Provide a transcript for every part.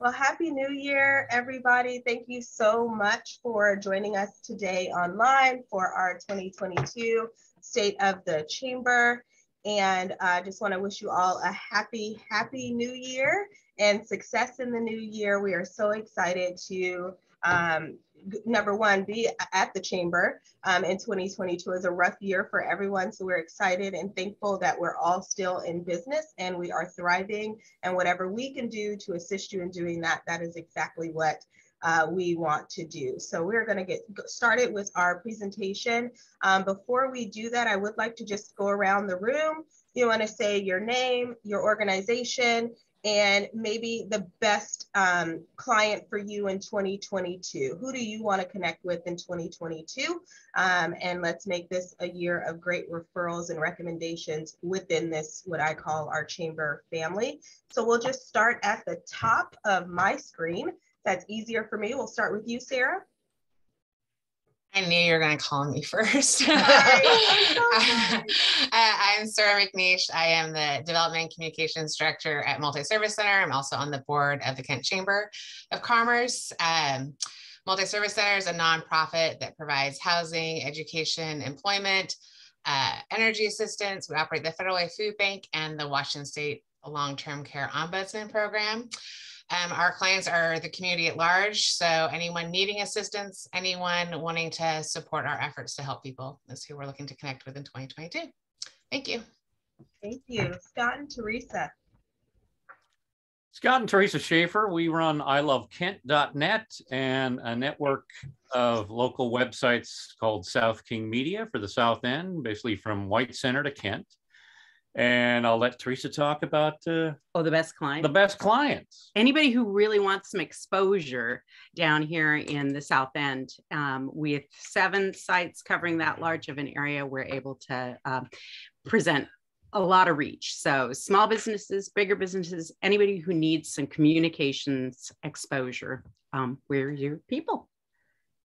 Well, Happy New Year, everybody. Thank you so much for joining us today online for our 2022 State of the Chamber. And I uh, just want to wish you all a happy, happy new year and success in the new year. We are so excited to um, number one, be at the chamber um, in 2022 is a rough year for everyone. So we're excited and thankful that we're all still in business and we are thriving. And whatever we can do to assist you in doing that, that is exactly what uh, we want to do. So we're going to get started with our presentation. Um, before we do that, I would like to just go around the room. You want to say your name, your organization, and maybe the best um, client for you in 2022. Who do you want to connect with in 2022? Um, and let's make this a year of great referrals and recommendations within this, what I call our chamber family. So we'll just start at the top of my screen. That's easier for me. We'll start with you, Sarah. I knew you were going to call me first. I, am Sarah McNeish. I am the Development Communications Director at Multi Service Center. I'm also on the board of the Kent Chamber of Commerce. Um, Multi Service Center is a nonprofit that provides housing, education, employment, uh, energy assistance. We operate the Federal Way Food Bank and the Washington State Long Term Care Ombudsman Program. Um, our clients are the community at large. So anyone needing assistance, anyone wanting to support our efforts to help people is who we're looking to connect with in 2022. Thank you. Thank you. Scott and Teresa. Scott and Teresa Schaefer, we run ilovekent.net and a network of local websites called South King Media for the South End, basically from White Center to Kent and I'll let Teresa talk about uh, oh the best clients. The best clients. Anybody who really wants some exposure down here in the South End, um, with seven sites covering that large of an area, we're able to um, present a lot of reach. So small businesses, bigger businesses, anybody who needs some communications exposure, um, we're your people.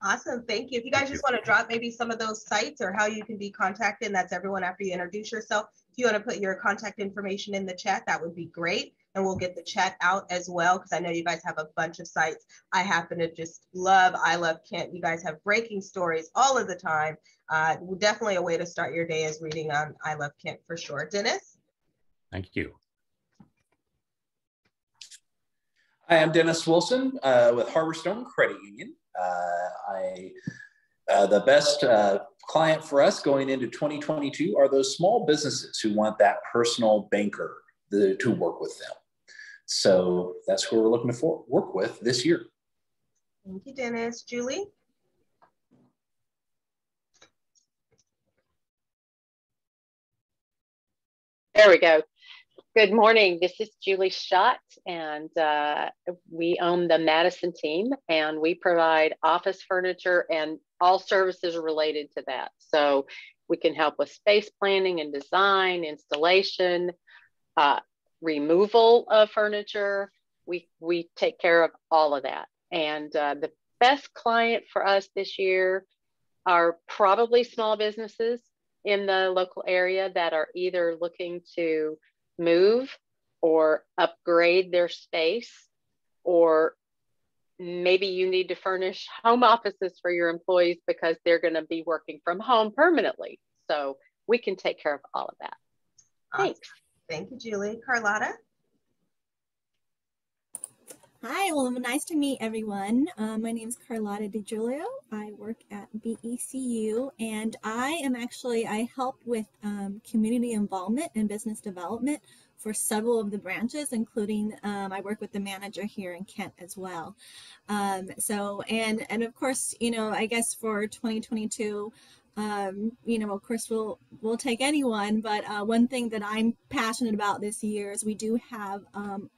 Awesome, thank you. If you guys just want to drop maybe some of those sites or how you can be contacted, that's everyone after you introduce yourself. If you want to put your contact information in the chat, that would be great. And we'll get the chat out as well, because I know you guys have a bunch of sites. I happen to just love I Love Kent. You guys have breaking stories all of the time. Uh, definitely a way to start your day is reading on I Love Kent for sure. Dennis? Thank you. Hi, I'm Dennis Wilson uh, with Harborstone Credit Union. Uh, I, uh, the best uh, client for us going into 2022 are those small businesses who want that personal banker the, to work with them. So that's who we're looking to for, work with this year. Thank you, Dennis. Julie? There we go. Good morning. This is Julie Schott, and uh, we own the Madison team, and we provide office furniture and all services related to that. So we can help with space planning and design, installation, uh, removal of furniture. We we take care of all of that. And uh, the best client for us this year are probably small businesses in the local area that are either looking to move or upgrade their space or maybe you need to furnish home offices for your employees because they're going to be working from home permanently. So we can take care of all of that. Awesome. Thanks. Thank you, Julie. Carlotta? Hi, well, nice to meet everyone. Uh, my name is Carlotta DiGiulio. I work at BECU, and I am actually, I help with um, community involvement and business development for several of the branches, including um, I work with the manager here in Kent as well. Um, so, and, and of course, you know, I guess for 2022, um, you know, of course, we'll we'll take anyone. But uh, one thing that I'm passionate about this year is we do have um,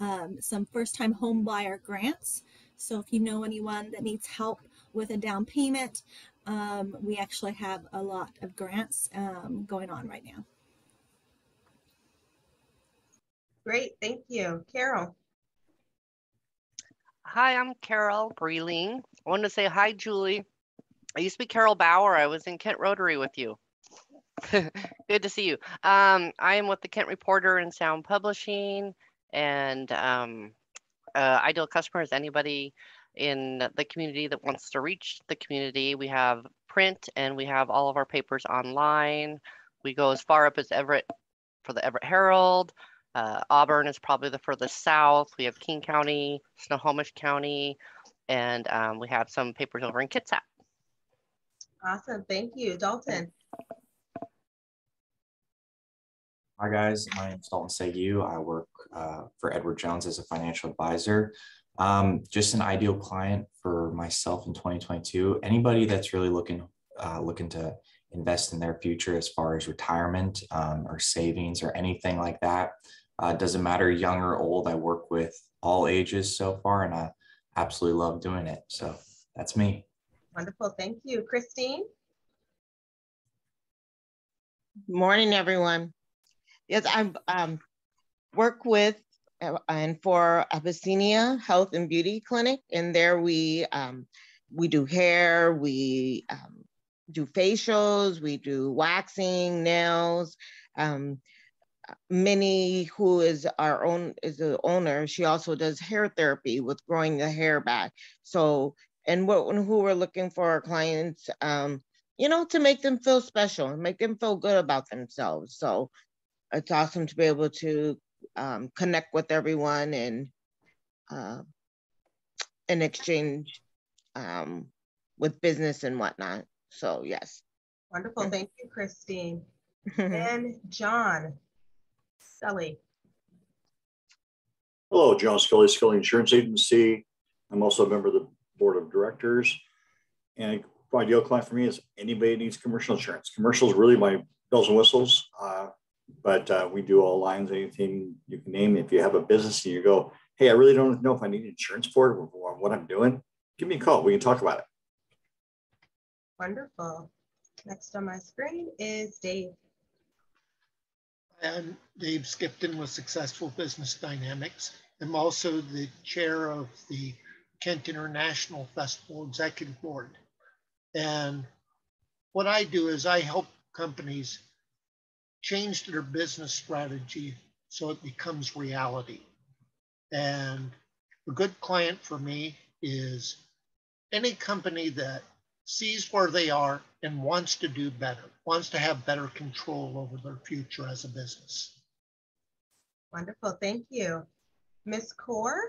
um, some first-time home buyer grants. So if you know anyone that needs help with a down payment, um, we actually have a lot of grants um, going on right now. Great, thank you. Carol. Hi, I'm Carol Breeling. I want to say hi, Julie. I used to be Carol Bauer. I was in Kent Rotary with you. Good to see you. Um, I am with the Kent Reporter and Sound Publishing and um, uh, ideal customer is anybody in the community that wants to reach the community. We have print and we have all of our papers online. We go as far up as Everett for the Everett Herald. Uh, Auburn is probably the furthest south. We have King County, Snohomish County, and um, we have some papers over in Kitsap. Awesome. Thank you. Dalton. Hi guys, my name is Dalton Segu. I work uh, for Edward Jones as a financial advisor. Um, just an ideal client for myself in 2022. Anybody that's really looking uh, looking to invest in their future as far as retirement um, or savings or anything like that. Uh, doesn't matter young or old. I work with all ages so far, and I absolutely love doing it. So that's me. Wonderful. Thank you, Christine. Morning, everyone. Yes, I um, work with uh, and for Abyssinia Health and Beauty Clinic, and there we um, we do hair, we um, do facials, we do waxing, nails. Um, Minnie, who is our own is the owner, she also does hair therapy with growing the hair back. So, and what and who we're looking for our clients, um, you know, to make them feel special and make them feel good about themselves. So it's awesome to be able to um, connect with everyone and uh, and exchange um, with business and whatnot. So yes. Wonderful. Thank you, Christine. and John Scully. Hello, John Scully, Scully Insurance Agency. I'm also a member of the board of directors. And ideal client for me is anybody needs commercial insurance. Commercial is really my bells and whistles. Uh, but uh, we do all lines, anything you can name. If you have a business and you go, hey, I really don't know if I need insurance for it or what I'm doing, give me a call. We can talk about it. Wonderful. Next on my screen is Dave. I'm Dave Skipton with Successful Business Dynamics. I'm also the chair of the Kent International Festival Executive Board. And what I do is I help companies change their business strategy so it becomes reality. And a good client for me is any company that sees where they are and wants to do better, wants to have better control over their future as a business. Wonderful. Thank you. Ms. Core?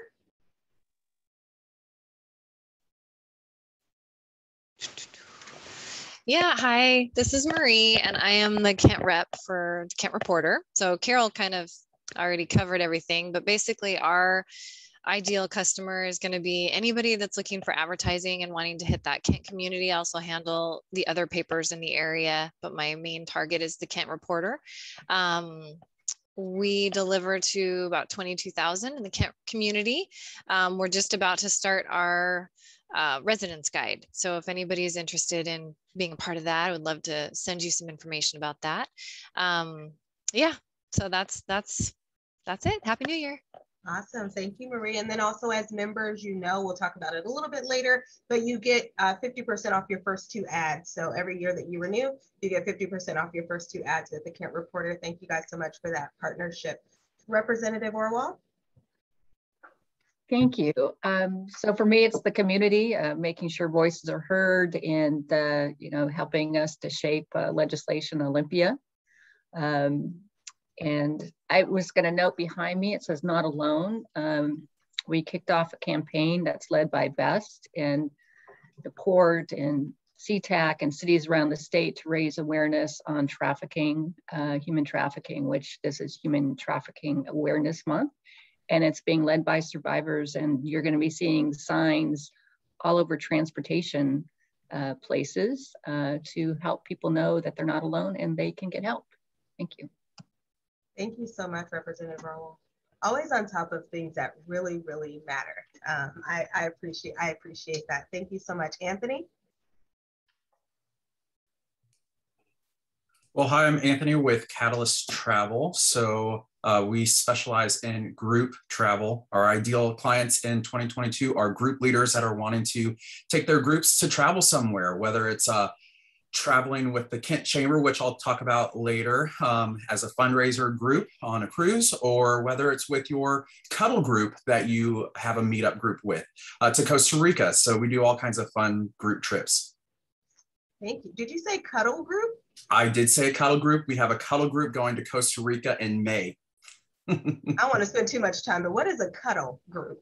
Yeah, hi, this is Marie, and I am the Kent rep for Kent Reporter. So Carol kind of already covered everything, but basically our ideal customer is going to be anybody that's looking for advertising and wanting to hit that Kent community. I also handle the other papers in the area, but my main target is the Kent Reporter. Um, we deliver to about 22,000 in the Kent community. Um, we're just about to start our uh, residence guide. So if anybody is interested in being a part of that, I would love to send you some information about that. Um, yeah, so that's that's that's it. Happy New Year. Awesome. Thank you, Marie. And then also as members, you know, we'll talk about it a little bit later, but you get 50% uh, off your first two ads. So every year that you renew, you get 50% off your first two ads at the Kent Reporter. Thank you guys so much for that partnership. Representative Orwall. Thank you. Um, so for me, it's the community, uh, making sure voices are heard and, uh, you know, helping us to shape uh, legislation Olympia. Um, and I was going to note behind me, it says not alone. Um, we kicked off a campaign that's led by BEST and the port and SeaTac and cities around the state to raise awareness on trafficking, uh, human trafficking, which this is Human Trafficking Awareness Month and it's being led by survivors. And you're going to be seeing signs all over transportation uh, places uh, to help people know that they're not alone and they can get help. Thank you. Thank you so much, Representative Orwall. Always on top of things that really, really matter. Um, I, I appreciate I appreciate that. Thank you so much, Anthony. Well, hi, I'm Anthony with Catalyst Travel. So uh, we specialize in group travel. Our ideal clients in 2022 are group leaders that are wanting to take their groups to travel somewhere, whether it's a traveling with the Kent Chamber, which I'll talk about later um, as a fundraiser group on a cruise, or whether it's with your cuddle group that you have a meetup group with uh, to Costa Rica. So we do all kinds of fun group trips. Thank you. Did you say cuddle group? I did say a cuddle group. We have a cuddle group going to Costa Rica in May. I want to spend too much time, but what is a cuddle group?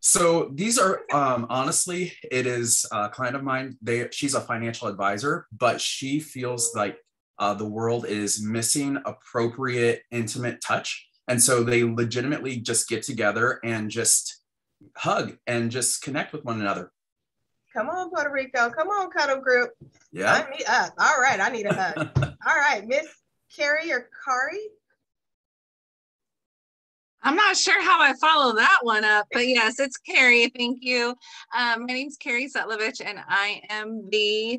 So these are um, honestly, it is a client of mine. They she's a financial advisor, but she feels like uh, the world is missing appropriate, intimate touch, and so they legitimately just get together and just hug and just connect with one another. Come on, Puerto Rico. Come on, cuddle group. Yeah. Sign me up. All right, I need a hug. All right, Miss Carrie or Kari. I'm not sure how I follow that one up, but yes, it's Carrie. Thank you. Um, my name is Carrie Sutlovich, and I am the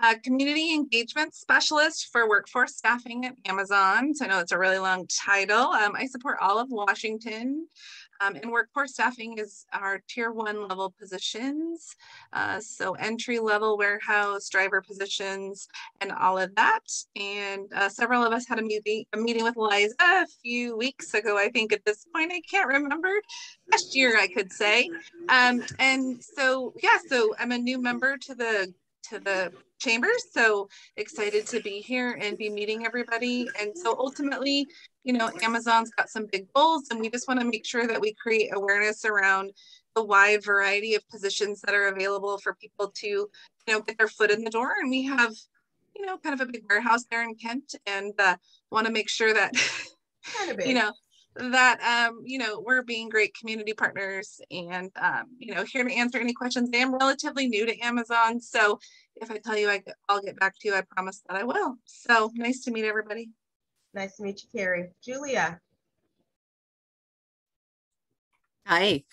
uh, community engagement specialist for workforce staffing at Amazon. So I know it's a really long title. Um, I support all of Washington. Um, and workforce staffing is our tier one level positions. Uh, so entry level warehouse, driver positions, and all of that. And uh, several of us had a meeting, a meeting with Liza a few weeks ago, I think at this point, I can't remember, last year I could say. Um, and so, yeah, so I'm a new member to the to the chamber. So excited to be here and be meeting everybody. And so ultimately, you know, Amazon's got some big goals and we just want to make sure that we create awareness around the wide variety of positions that are available for people to, you know, get their foot in the door. And we have, you know, kind of a big warehouse there in Kent and uh, want to make sure that, you know, that um, you know we're being great community partners and um, you know here to answer any questions i am relatively new to amazon so if i tell you I, i'll get back to you i promise that i will so nice to meet everybody nice to meet you carrie julia hi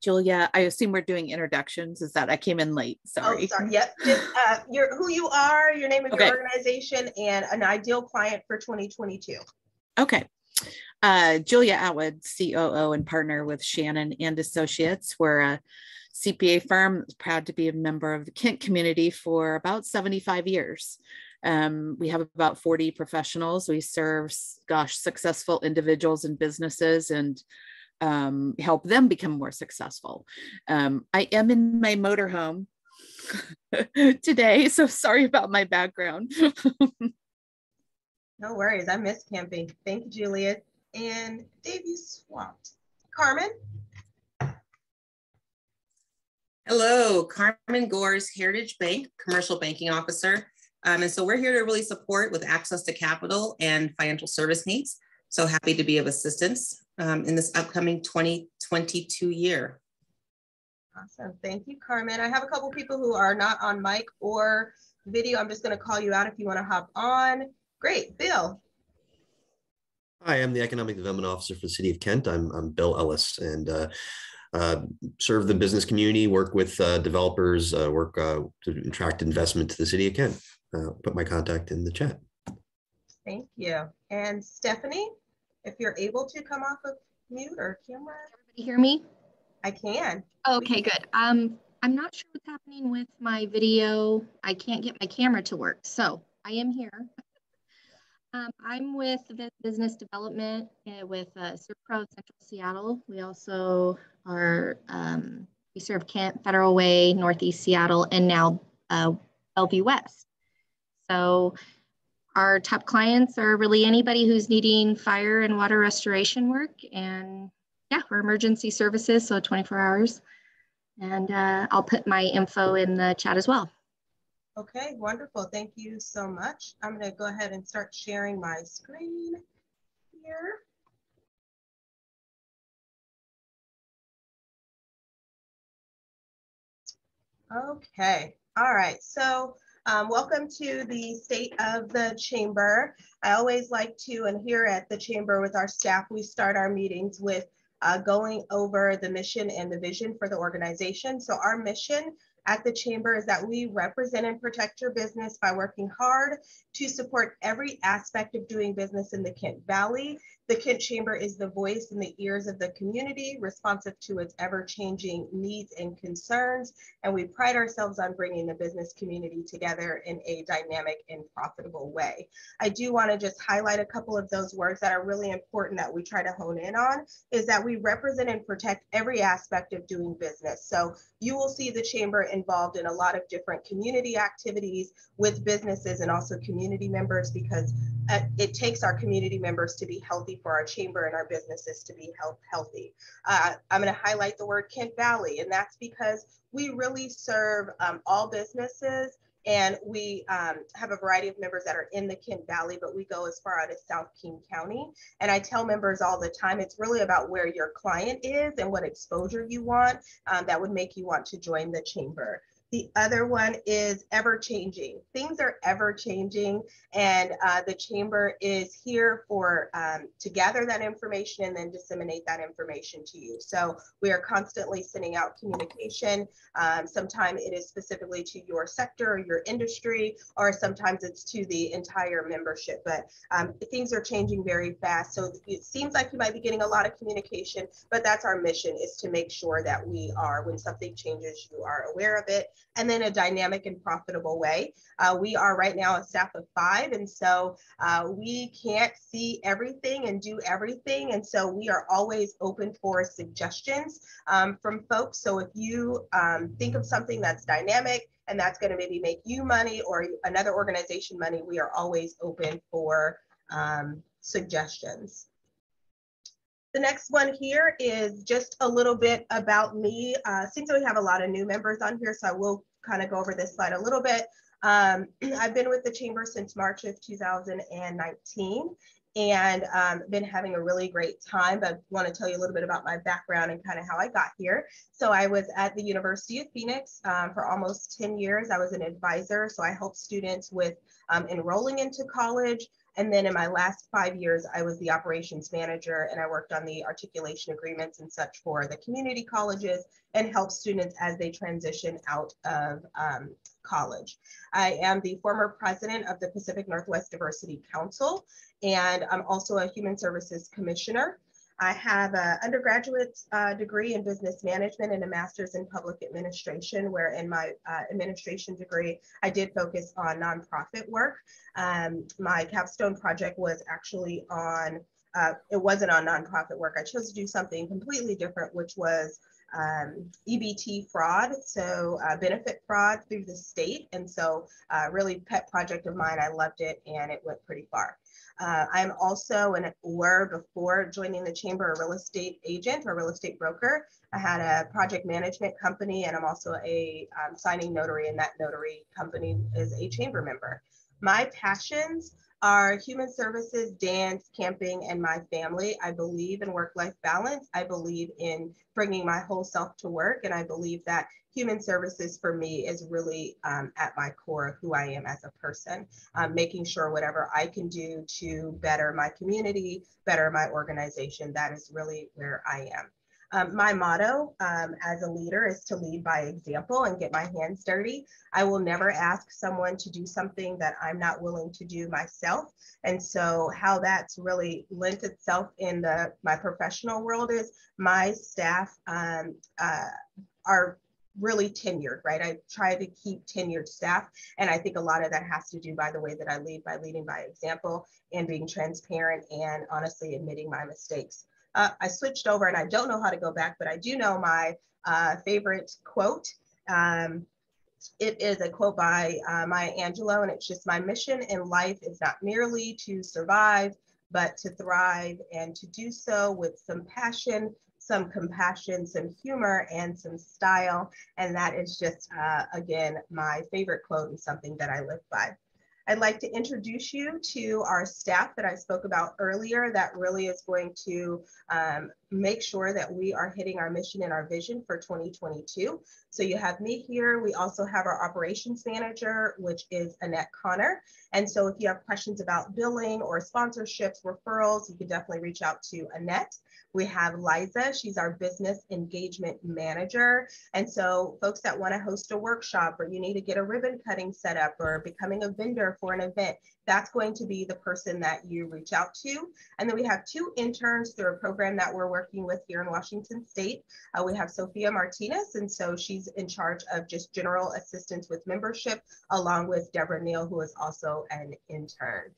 Julia, I assume we're doing introductions. Is that I came in late? Sorry. Oh, sorry. Yep. Just uh, your who you are, your name of Okay. your organization, and an ideal client for 2022. Okay. Uh, Julia Atwood, COO and partner with Shannon and Associates. We're a CPA firm proud to be a member of the Kent community for about 75 years. Um, we have about 40 professionals. We serve, gosh, successful individuals and businesses and um, help them become more successful. Um, I am in my motorhome today, so sorry about my background. No worries. I miss camping. Thank you, Julia. And Dave, you swapped. Carmen? Hello, Carmen Gores, Heritage Bank, Commercial Banking Officer. Um, and so we're here to really support with access to capital and financial service needs. So happy to be of assistance um, in this upcoming 2022 year. Awesome. Thank you, Carmen. I have a couple people who are not on mic or video. I'm just going to call you out if you want to hop on. Great. Bill. Hi, I'm the Economic Development Officer for the City of Kent. I'm, I'm Bill Ellis and uh, uh, serve the business community, work with uh, developers, uh, work uh, to attract investment to the City of Kent. Uh, put my contact in the chat. Thank you. And Stephanie, if you're able to come off of mute or camera. you hear me? I can. Okay, good. Um, I'm not sure what's happening with my video. I can't get my camera to work, so I am here. Um, I'm with business development uh, with uh, Central Seattle. We also are, um, we serve Kent, Federal Way, Northeast Seattle, and now uh, West. So our top clients are really anybody who's needing fire and water restoration work. And yeah, we're emergency services, so 24 hours. And uh, I'll put my info in the chat as well. Okay, wonderful. Thank you so much. I'm going to go ahead and start sharing my screen here. Okay, all right. So um, welcome to the State of the Chamber. I always like to, and here at the Chamber with our staff, we start our meetings with uh, going over the mission and the vision for the organization. So our mission at the Chamber is that we represent and protect your business by working hard to support every aspect of doing business in the Kent Valley the Kent Chamber is the voice and the ears of the community, responsive to its ever-changing needs and concerns, and we pride ourselves on bringing the business community together in a dynamic and profitable way. I do want to just highlight a couple of those words that are really important that we try to hone in on, is that we represent and protect every aspect of doing business. So you will see the Chamber involved in a lot of different community activities with businesses and also community members because uh, it takes our community members to be healthy for our chamber and our businesses to be health, healthy. Uh, I'm going to highlight the word Kent Valley, and that's because we really serve um, all businesses and we um, have a variety of members that are in the Kent Valley, but we go as far out as South King County. And I tell members all the time, it's really about where your client is and what exposure you want um, that would make you want to join the chamber. The other one is ever changing. Things are ever changing, and uh, the chamber is here for um, to gather that information and then disseminate that information to you. So we are constantly sending out communication. Um, sometimes it is specifically to your sector or your industry, or sometimes it's to the entire membership. But um, things are changing very fast. So it seems like you might be getting a lot of communication, but that's our mission is to make sure that we are, when something changes, you are aware of it and then a dynamic and profitable way. Uh, we are right now a staff of five, and so uh, we can't see everything and do everything. And so we are always open for suggestions um, from folks. So if you um, think of something that's dynamic, and that's going to maybe make you money or another organization money, we are always open for um, suggestions. The next one here is just a little bit about me. Uh, seems we have a lot of new members on here, so I will kind of go over this slide a little bit. Um, I've been with the Chamber since March of 2019 and um, been having a really great time. But I want to tell you a little bit about my background and kind of how I got here. So I was at the University of Phoenix um, for almost 10 years. I was an advisor, so I helped students with um, enrolling into college, and then in my last five years, I was the operations manager and I worked on the articulation agreements and such for the community colleges and help students as they transition out of um, college. I am the former president of the Pacific Northwest Diversity Council, and I'm also a human services commissioner. I have an undergraduate uh, degree in business management and a master's in public administration, where in my uh, administration degree, I did focus on nonprofit work. Um, my capstone project was actually on, uh, it wasn't on nonprofit work. I chose to do something completely different, which was um, EBT fraud, so uh, benefit fraud through the state. And so uh, really pet project of mine, I loved it and it went pretty far. Uh, I'm also an were before joining the chamber a real estate agent or real estate broker. I had a project management company and I'm also a um, signing notary and that notary company is a chamber member. My passions are human services, dance, camping, and my family. I believe in work life balance. I believe in bringing my whole self to work. And I believe that human services for me is really um, at my core of who I am as a person, um, making sure whatever I can do to better my community, better my organization, that is really where I am. Um, my motto um, as a leader is to lead by example and get my hands dirty. I will never ask someone to do something that I'm not willing to do myself. And so how that's really lent itself in the my professional world is my staff um, uh, are really tenured, right? I try to keep tenured staff. And I think a lot of that has to do by the way that I lead, by leading by example and being transparent and honestly admitting my mistakes uh, I switched over and I don't know how to go back, but I do know my uh, favorite quote. Um, it is a quote by uh, Maya Angelou, and it's just my mission in life is not merely to survive, but to thrive and to do so with some passion, some compassion, some humor, and some style. And that is just, uh, again, my favorite quote and something that I live by. I'd like to introduce you to our staff that I spoke about earlier that really is going to um, make sure that we are hitting our mission and our vision for 2022. So you have me here. We also have our operations manager, which is Annette Connor. And so if you have questions about billing or sponsorships, referrals, you can definitely reach out to Annette. We have Liza, she's our business engagement manager. And so folks that wanna host a workshop or you need to get a ribbon cutting set up or becoming a vendor for an event, that's going to be the person that you reach out to. And then we have two interns through a program that we're working with here in Washington State. Uh, we have Sophia Martinez, and so she's in charge of just general assistance with membership, along with Deborah Neal, who is also an intern.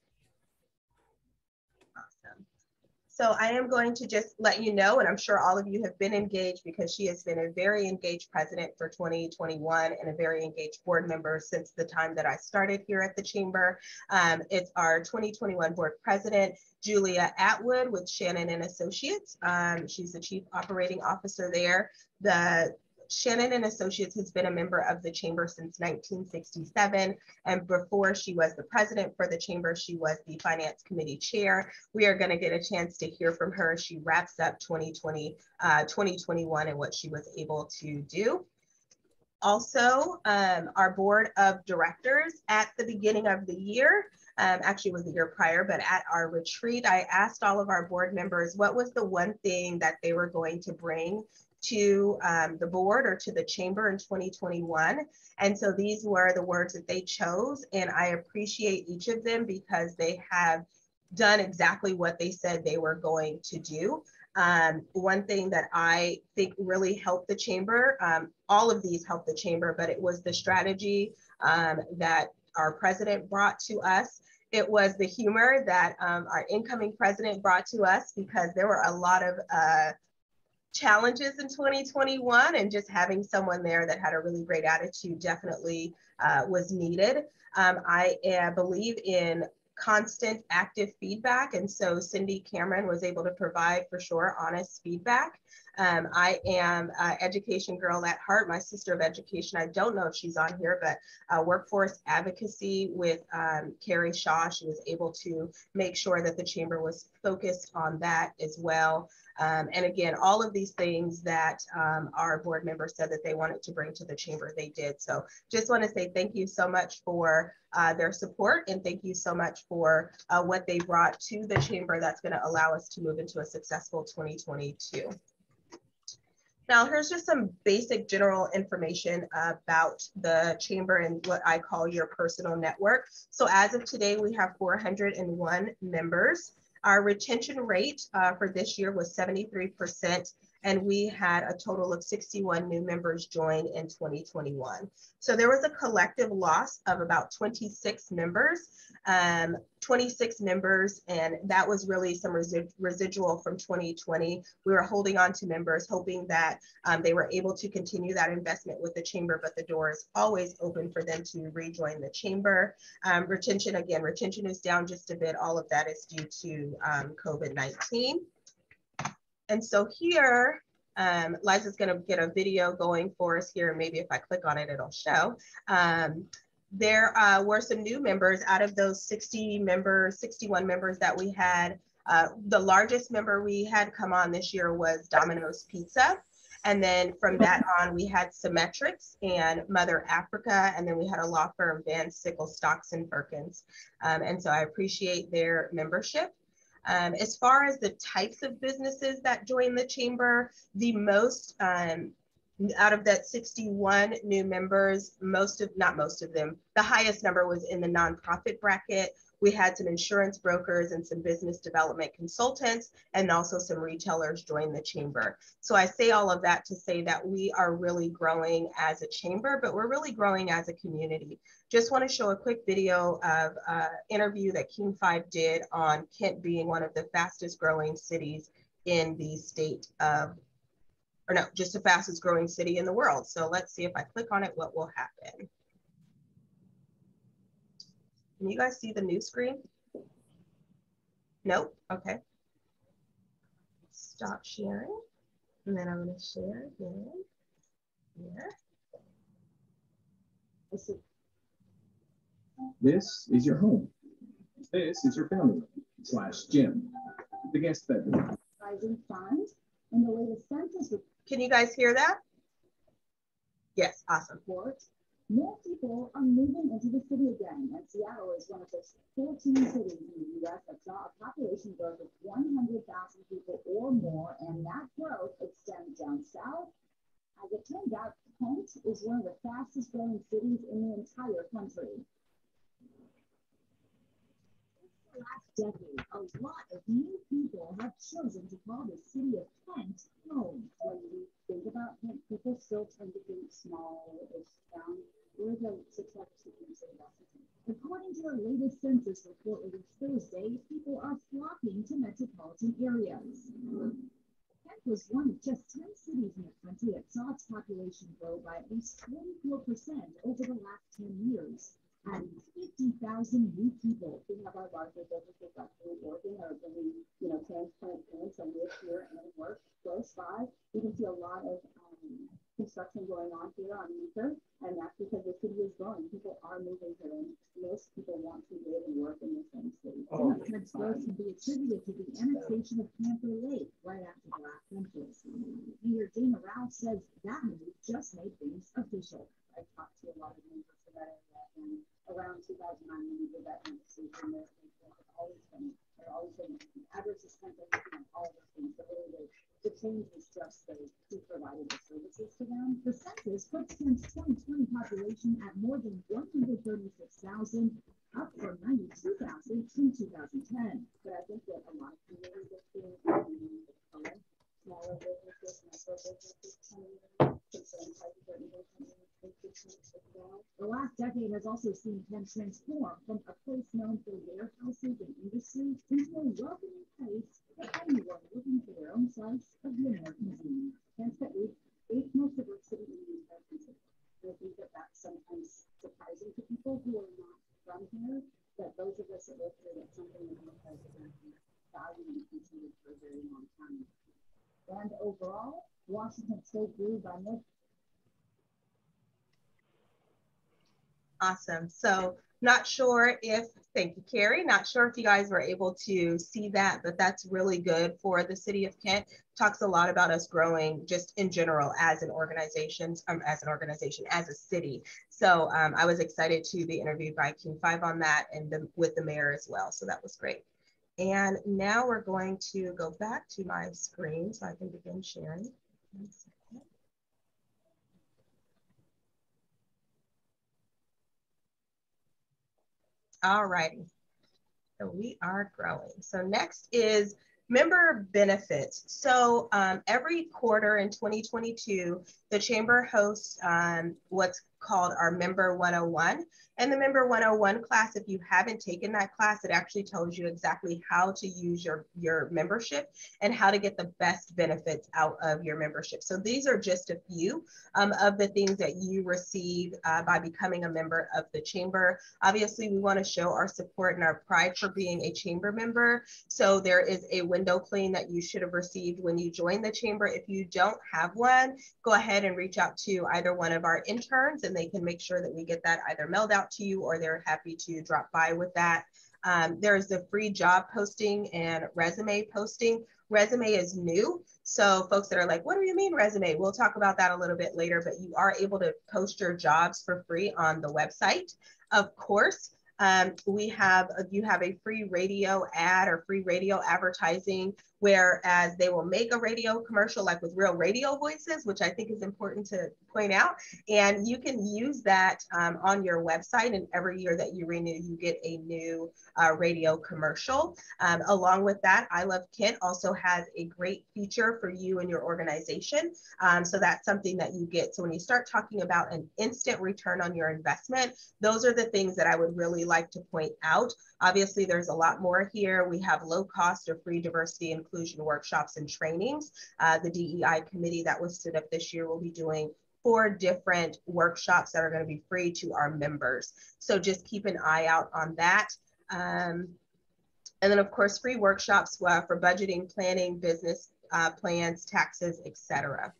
So I am going to just let you know, and I'm sure all of you have been engaged because she has been a very engaged president for 2021 and a very engaged board member since the time that I started here at the chamber. Um, it's our 2021 board president, Julia Atwood with Shannon and Associates. Um, she's the chief operating officer there. The Shannon and Associates has been a member of the chamber since 1967. And before she was the president for the chamber, she was the finance committee chair. We are going to get a chance to hear from her. As she wraps up 2020, uh, 2021 and what she was able to do. Also, um, our board of directors at the beginning of the year um, actually was the year prior, but at our retreat, I asked all of our board members what was the one thing that they were going to bring to um, the board or to the chamber in 2021. And so these were the words that they chose. And I appreciate each of them because they have done exactly what they said they were going to do. Um, one thing that I think really helped the chamber, um, all of these helped the chamber, but it was the strategy um, that our president brought to us. It was the humor that um, our incoming president brought to us because there were a lot of uh, challenges in 2021 and just having someone there that had a really great attitude definitely uh, was needed. Um, I uh, believe in constant active feedback. And so Cindy Cameron was able to provide for sure honest feedback. Um, I am an education girl at heart, my sister of education. I don't know if she's on here, but uh, workforce advocacy with um, Carrie Shaw. She was able to make sure that the chamber was focused on that as well. Um, and again, all of these things that um, our board members said that they wanted to bring to the chamber, they did. So just want to say thank you so much for uh, their support and thank you so much for uh, what they brought to the chamber that's going to allow us to move into a successful 2022. Now, here's just some basic general information about the chamber and what I call your personal network. So as of today, we have 401 members. Our retention rate uh, for this year was 73%, and we had a total of 61 new members join in 2021. So there was a collective loss of about 26 members, um, 26 members, and that was really some resi residual from 2020. We were holding on to members, hoping that um, they were able to continue that investment with the chamber, but the door is always open for them to rejoin the chamber. Um, retention, again, retention is down just a bit. All of that is due to um, COVID-19. And so here, um, Liza's gonna get a video going for us here. Maybe if I click on it, it'll show. Um, there uh, were some new members out of those 60 members, 61 members that we had. Uh, the largest member we had come on this year was Domino's Pizza. And then from that on, we had Symmetrics and Mother Africa, and then we had a law firm, Vansiclen, Stocks and Firkins. Um, and so I appreciate their membership. Um, as far as the types of businesses that join the chamber, the most um, out of that 61 new members, most of, not most of them, the highest number was in the nonprofit bracket. We had some insurance brokers and some business development consultants, and also some retailers join the chamber. So I say all of that to say that we are really growing as a chamber, but we're really growing as a community. Just want to show a quick video of an interview that King 5 did on Kent being one of the fastest growing cities in the state of or no, just the fastest growing city in the world. So let's see if I click on it, what will happen. Can you guys see the new screen? Nope, okay. Stop sharing. And then I'm gonna share again, here. This is your home. This is your family room slash gym. The guest bedroom. Rising funds and the latest census can you guys hear that? Yes, awesome. Sports. More people are moving into the city again, and Seattle is one of those 14 cities in the U.S. that saw a population growth of 100,000 people or more, and that growth extends down south. As it turns out, Kent is one of the fastest growing cities in the entire country. the last decade, a lot of new people have chosen to call the city of Kent home. When we think about Kent, people still tend to think small-ish town. We're. According to the latest census report released Thursday, people are flocking to metropolitan areas. Kent was one of just 10 cities in the country that saw its population grow by at least 24% over the last 10 years and 50,000 new people who have our larger businesses actually working or bringing, you know, transplant parents and live here and work close by. We can see a lot of um, construction going on here on Meeker, and that's because the city is growing. People are moving here, and most people want to live and work in the same city. Oh, Some of growth can be attributed to the annexation of Panther Lake right after the last census. Mayor Dana Ralph says that move just made things official. I talked to a lot of neighbors for that area, and around 2009 when we did that conversation, there have always been, there always been average spent on all of those things. But really, the, change was just the who provided the services to them. The census puts Kent's 2020 population at more than 136,000, up from 92,000 in 2010. But I think that a lot of communities are smaller businesses, micro businesses coming in. The last decade has also seen Kent transform from a place known for warehouses and industry into a welcoming place for anyone looking for their own slice of the American dream. Kent's the eighth, eighth most diverse city in the entire. I think that that's sometimes surprising to people who are not from here, that those of us that live here, that's something that we have valued and considered for a very long time. And overall, Washington State grew by more Awesome. So not sure if, thank you, Carrie. Not sure if you guys were able to see that, but that's really good for the city of Kent. Talks a lot about us growing just in general as an organization, um, as an organization, as a city. So um, I was excited to be interviewed by King 5 on that and the, with the mayor as well. So that was great. And now we're going to go back to my screen so I can begin sharing. All righty. So we are growing. So next is member benefits. So um, every quarter in 2022, the chamber hosts um, what's called our member 101 and the member 101 class, if you haven't taken that class, it actually tells you exactly how to use your, your membership and how to get the best benefits out of your membership. So these are just a few um, of the things that you receive uh, by becoming a member of the chamber. Obviously, we want to show our support and our pride for being a chamber member. So there is a window clean that you should have received when you joined the chamber. If you don't have one, go ahead and reach out to either one of our interns and they can make sure that we get that either mailed out to you or they're happy to drop by with that. Um, there's the free job posting and resume posting. Resume is new. So folks that are like, what do you mean resume? We'll talk about that a little bit later, but you are able to post your jobs for free on the website. Of course, um, we have, you have a free radio ad or free radio advertising whereas they will make a radio commercial like with real radio voices, which I think is important to point out. And you can use that um, on your website. And every year that you renew, you get a new uh, radio commercial. Um, along with that, I Love Kent also has a great feature for you and your organization. Um, so that's something that you get. So when you start talking about an instant return on your investment, those are the things that I would really like to point out. Obviously, there's a lot more here. We have low cost or free diversity inclusion workshops and trainings. Uh, the DEI committee that was stood up this year will be doing four different workshops that are going to be free to our members. So just keep an eye out on that. Um, and then of course, free workshops uh, for budgeting, planning, business uh, plans, taxes, etc.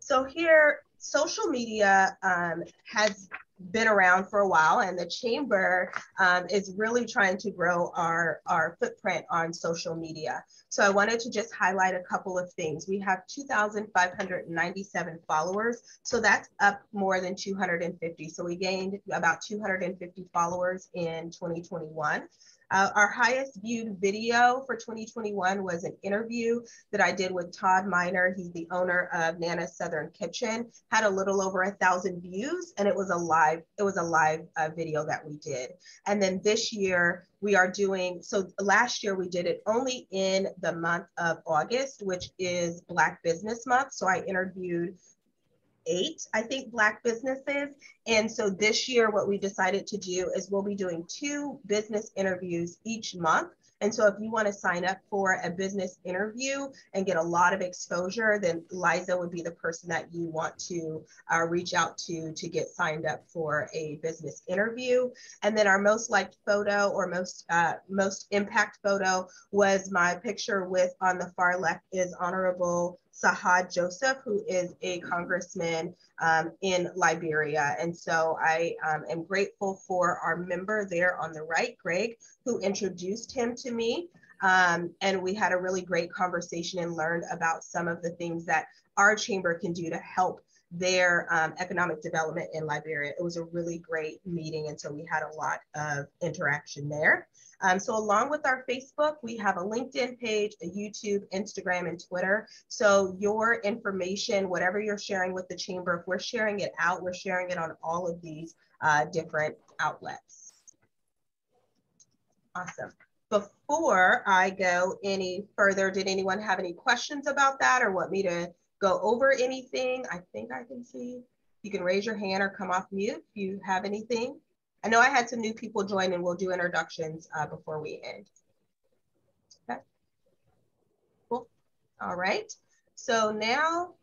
So here, social media um, has been around for a while and the chamber um, is really trying to grow our, our footprint on social media. So I wanted to just highlight a couple of things. We have 2,597 followers. So that's up more than 250. So we gained about 250 followers in 2021. Uh, our highest viewed video for 2021 was an interview that I did with Todd Miner. He's the owner of Nana's Southern Kitchen. Had a little over a thousand views, and it was a live. It was a live uh, video that we did. And then this year we are doing. So last year we did it only in the month of August, which is Black Business Month. So I interviewed eight, I think, Black businesses. And so this year, what we decided to do is we'll be doing two business interviews each month. And so if you want to sign up for a business interview and get a lot of exposure, then Liza would be the person that you want to uh, reach out to to get signed up for a business interview. And then our most liked photo or most uh, most impact photo was my picture with on the far left is Honorable Sahad Joseph, who is a congressman um, in Liberia. And so I um, am grateful for our member there on the right, Greg, who introduced him to me. Um, and we had a really great conversation and learned about some of the things that our chamber can do to help their um, economic development in Liberia. It was a really great meeting, and so we had a lot of interaction there. Um, so along with our Facebook, we have a LinkedIn page, a YouTube, Instagram, and Twitter. So your information, whatever you're sharing with the chamber, if we're sharing it out, we're sharing it on all of these uh, different outlets. Awesome. Before I go any further, did anyone have any questions about that or want me to go over anything? I think I can see. You can raise your hand or come off mute if you have anything. I know I had some new people join and we'll do introductions uh, before we end. Okay, cool. All right, so now,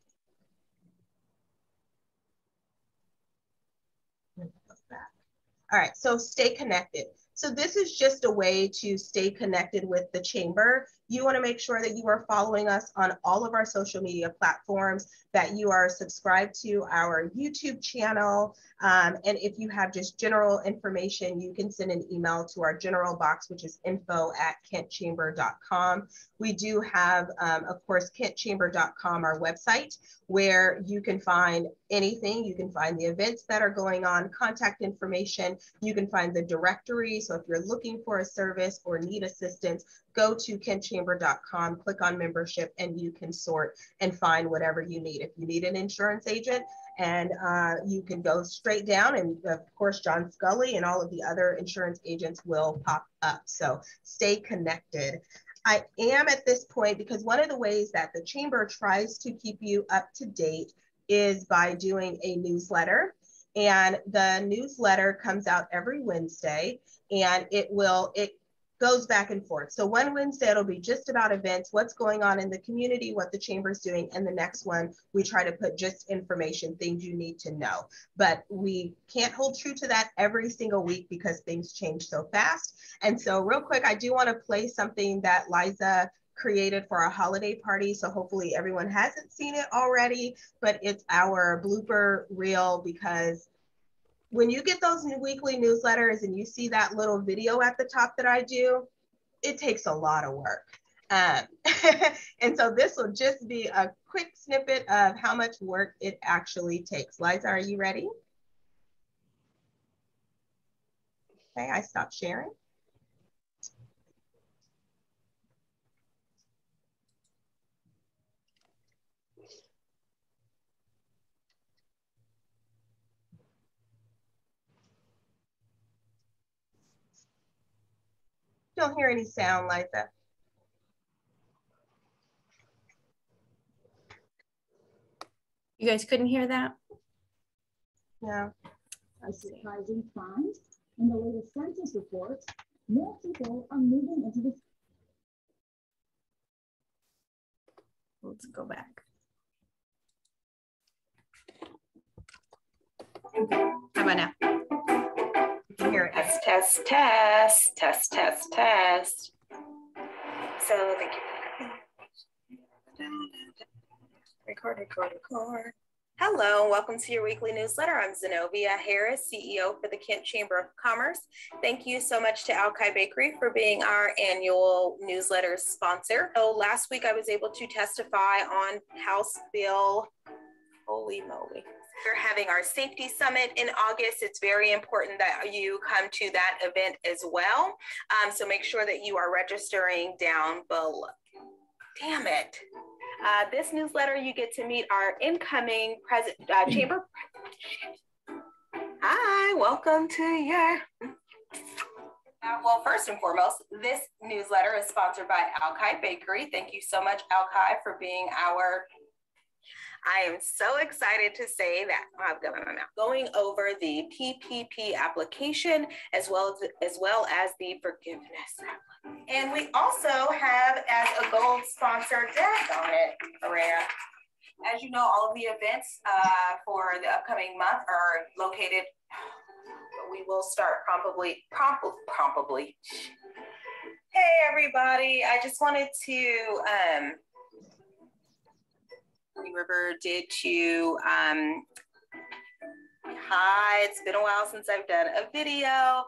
all right, so stay connected. So this is just a way to stay connected with the chamber you want to make sure that you are following us on all of our social media platforms, that you are subscribed to our YouTube channel. Um, and if you have just general information, you can send an email to our general box, which is info at kentchamber.com. We do have, um, of course, kentchamber.com, our website, where you can find anything. You can find the events that are going on, contact information. You can find the directory. So if you're looking for a service or need assistance, go to kentchamber.com, click on membership, and you can sort and find whatever you need. If you need an insurance agent, and uh, you can go straight down, and of course, John Scully and all of the other insurance agents will pop up. So stay connected. I am at this point because one of the ways that the chamber tries to keep you up to date is by doing a newsletter. And the newsletter comes out every Wednesday and it will, it goes back and forth. So one Wednesday it'll be just about events, what's going on in the community, what the chamber's doing, and the next one we try to put just information, things you need to know. But we can't hold true to that every single week because things change so fast. And so real quick, I do want to play something that Liza created for our holiday party. So hopefully everyone hasn't seen it already, but it's our blooper reel because when you get those weekly newsletters and you see that little video at the top that I do, it takes a lot of work. Um, and so this will just be a quick snippet of how much work it actually takes. Liza, are you ready? Okay, I stopped sharing. Don't hear any sound like that. You guys couldn't hear that? No. A surprising find in the latest census report, more people are moving into the Let's go back. How about now? Test, test, test, test, test, test. So thank you. Record, record, record. Hello, welcome to your weekly newsletter. I'm Zenovia Harris, CEO for the Kent Chamber of Commerce. Thank you so much to Alki Bakery for being our annual newsletter sponsor. So last week I was able to testify on House Bill, holy moly. We're having our safety summit in August. It's very important that you come to that event as well. Um, so make sure that you are registering down below. Damn it. Uh, this newsletter, you get to meet our incoming president, uh, chamber. Hi, welcome to your. Uh, well, first and foremost, this newsletter is sponsored by Alki Bakery. Thank you so much, Alki, for being our I am so excited to say that my mouth going over the PPP application as well as, as well as the forgiveness. And we also have as a gold sponsor, on it, Araya. As you know, all of the events uh, for the upcoming month are located. We will start probably, probably, probably. Hey everybody! I just wanted to um, River did to um, hi, it's been a while since I've done a video.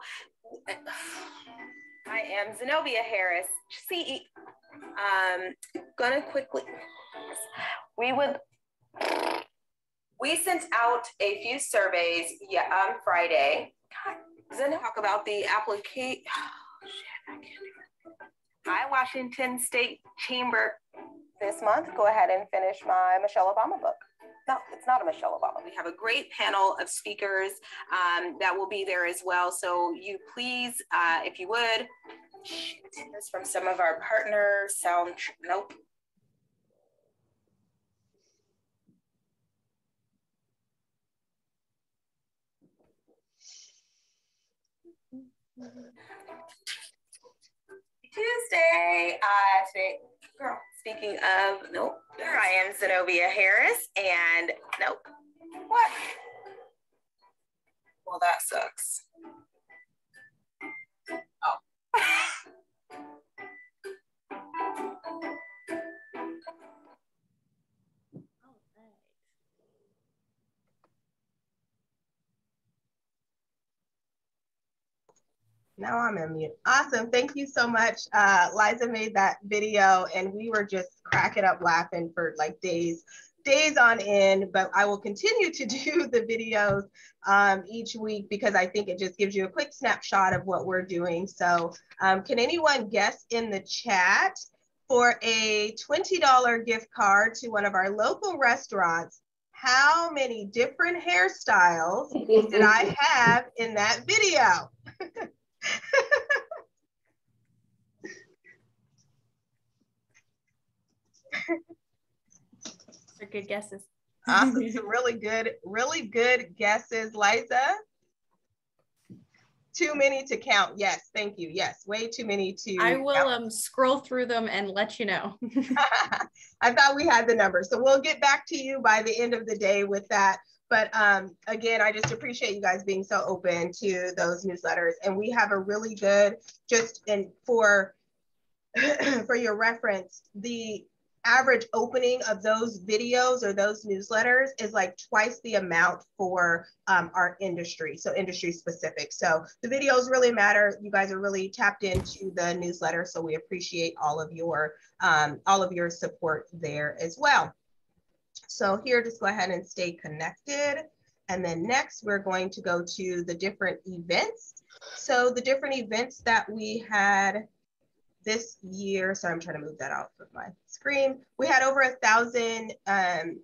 I am Zenovia Harris, CE. Um, gonna quickly, we would, we sent out a few surveys yeah, on Friday. Then talk about the application. Oh, shit, I can't do it. Hi, Washington State Chamber this month, go ahead and finish my Michelle Obama book. No, it's not a Michelle Obama. We have a great panel of speakers um, that will be there as well. So you please, uh, if you would, this from some of our partners. Sound, nope. Tuesday, uh, today, girl, Speaking of, nope, here I am, Zenovia Harris, and nope. What? Well, that sucks. Oh. Now I'm in mute. Awesome. Thank you so much. Uh, Liza made that video and we were just cracking up laughing for like days, days on end, but I will continue to do the videos um, each week because I think it just gives you a quick snapshot of what we're doing. So um, can anyone guess in the chat for a $20 gift card to one of our local restaurants, how many different hairstyles did I have in that video? They're good guesses. awesome. Some really good, really good guesses, Liza. Too many to count. Yes, thank you. Yes, way too many to. I will count. um scroll through them and let you know. I thought we had the number. So we'll get back to you by the end of the day with that. But um, again, I just appreciate you guys being so open to those newsletters. And we have a really good, just and for for your reference, the average opening of those videos or those newsletters is like twice the amount for um, our industry, so industry specific. So the videos really matter. You guys are really tapped into the newsletter, so we appreciate all of your um, all of your support there as well. So here, just go ahead and stay connected. And then next, we're going to go to the different events. So the different events that we had this year, sorry, I'm trying to move that out of my screen. We had over a thousand um,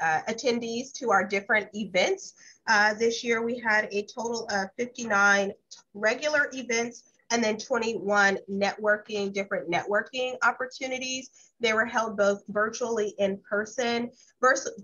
uh, attendees to our different events. Uh, this year, we had a total of 59 regular events and then 21 networking, different networking opportunities. They were held both virtually in person,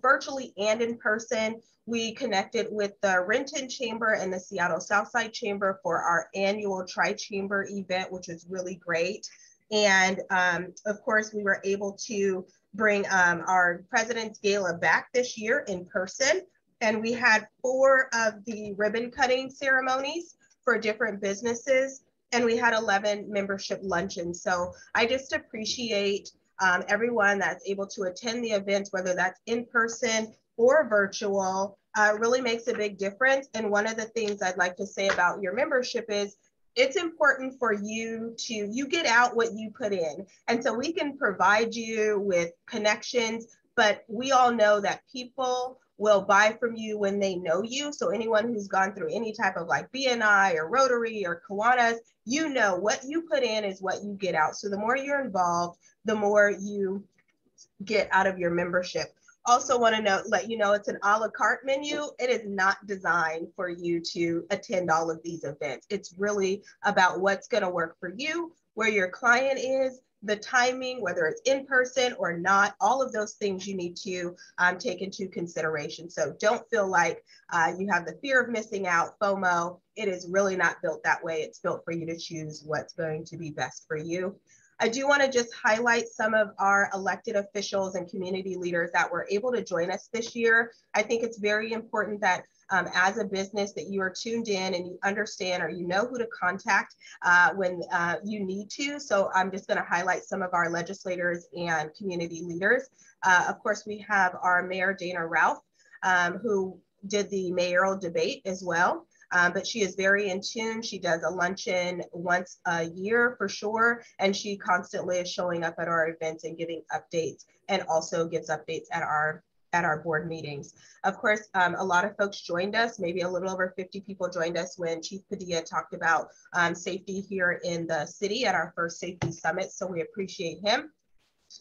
virtually and in person. We connected with the Renton Chamber and the Seattle Southside Chamber for our annual Tri-Chamber event, which was really great. And um, of course, we were able to bring um, our President's Gala back this year in person. And we had four of the ribbon cutting ceremonies for different businesses and we had 11 membership luncheons. So I just appreciate um, everyone that's able to attend the events, whether that's in person or virtual uh, really makes a big difference. And one of the things I'd like to say about your membership is it's important for you to you get out what you put in and so we can provide you with connections but we all know that people will buy from you when they know you so anyone who's gone through any type of like bni or rotary or kiwanis you know what you put in is what you get out so the more you're involved the more you get out of your membership also want to know, let you know it's an a la carte menu. It is not designed for you to attend all of these events. It's really about what's going to work for you, where your client is, the timing, whether it's in person or not, all of those things you need to um, take into consideration. So don't feel like uh, you have the fear of missing out, FOMO. It is really not built that way. It's built for you to choose what's going to be best for you. I do want to just highlight some of our elected officials and community leaders that were able to join us this year. I think it's very important that um, as a business that you are tuned in and you understand or you know who to contact uh, when uh, you need to. So I'm just going to highlight some of our legislators and community leaders. Uh, of course, we have our Mayor Dana Ralph, um, who did the mayoral debate as well. Um, but she is very in tune. She does a luncheon once a year for sure. And she constantly is showing up at our events and giving updates and also gives updates at our at our board meetings. Of course, um, a lot of folks joined us, maybe a little over 50 people joined us when Chief Padilla talked about um, safety here in the city at our first safety summit. So we appreciate him.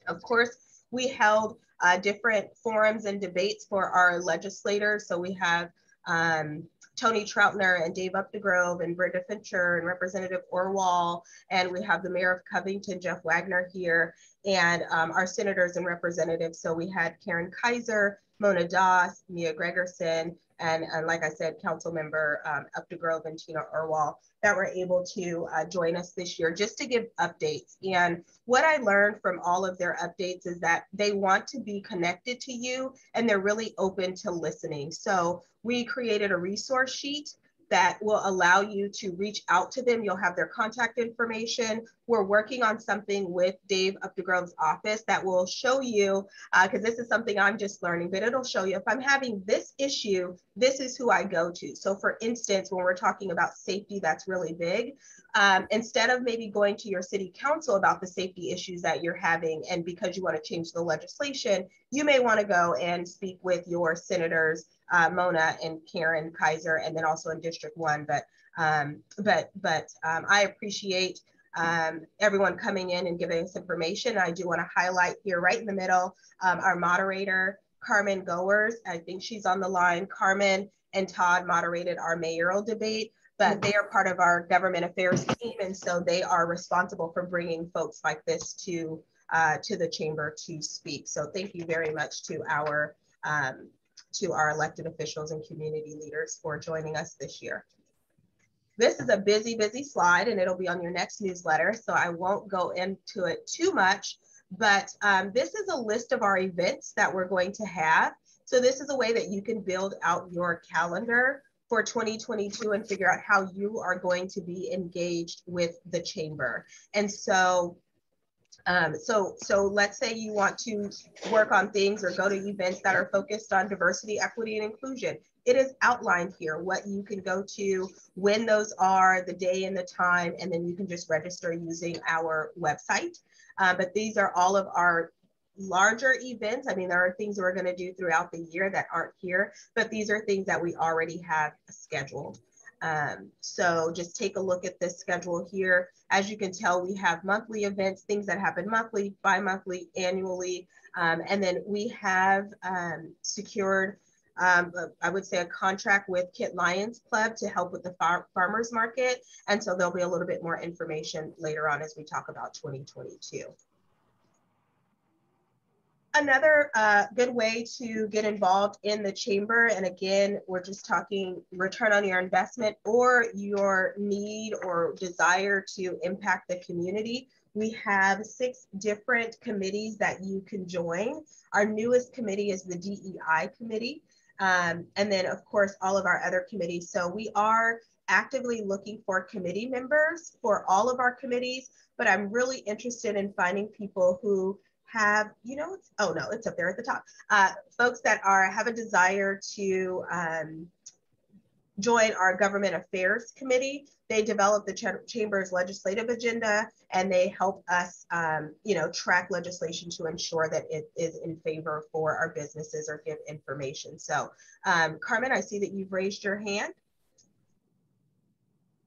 Of course, we held uh, different forums and debates for our legislators. So we have um, Toni Troutner and Dave Upthegrove and Brenda Fincher and Representative Orwall. And we have the mayor of Covington, Jeff Wagner here, and um, our senators and representatives. So we had Karen Keiser, Mona Das, Mia Gregerson, and, and like I said, council member um, Upthegrove and Tina Orwall that were able to uh, join us this year just to give updates. And what I learned from all of their updates is that they want to be connected to you and they're really open to listening. So we created a resource sheet that will allow you to reach out to them. You'll have their contact information. We're working on something with Dave Upthegrove's office that will show you, because uh, this is something I'm just learning, but it'll show you if I'm having this issue, this is who I go to. So for instance, when we're talking about safety, that's really big. Um, instead of maybe going to your city council about the safety issues that you're having, and because you want to change the legislation, you may want to go and speak with your senators uh, Mona and Karen Keiser, and then also in District One. But um, but but um, I appreciate um, everyone coming in and giving us information. I do want to highlight here, right in the middle, um, our moderator Carmen Goers. I think she's on the line. Carmen and Todd moderated our mayoral debate. But they are part of our government affairs team, and so they are responsible for bringing folks like this to uh, to the chamber to speak. So thank you very much to our um, to our elected officials and community leaders for joining us this year. This is a busy, busy slide and it'll be on your next newsletter, so I won't go into it too much, but um, this is a list of our events that we're going to have. So this is a way that you can build out your calendar for 2022 and figure out how you are going to be engaged with the chamber. And so um, so, so let's say you want to work on things or go to events that are focused on diversity, equity, and inclusion. It is outlined here what you can go to, when those are, the day and the time, and then you can just register using our website. Uh, but these are all of our larger events. I mean, there are things we're going to do throughout the year that aren't here, but these are things that we already have scheduled. Um, so just take a look at this schedule here. As you can tell, we have monthly events, things that happen monthly, bi-monthly, annually. Um, and then we have um, secured, um, I would say a contract with Kit Lions Club to help with the far farmers market. And so there'll be a little bit more information later on as we talk about 2022 another uh, good way to get involved in the chamber, and again, we're just talking return on your investment or your need or desire to impact the community. We have six different committees that you can join. Our newest committee is the DEI committee. Um, and then of course, all of our other committees. So we are actively looking for committee members for all of our committees, but I'm really interested in finding people who have, you know, it's, oh no, it's up there at the top. Uh, folks that are have a desire to um, join our government affairs committee. They develop the ch chamber's legislative agenda and they help us, um, you know, track legislation to ensure that it is in favor for our businesses or give information. So, um, Carmen, I see that you've raised your hand.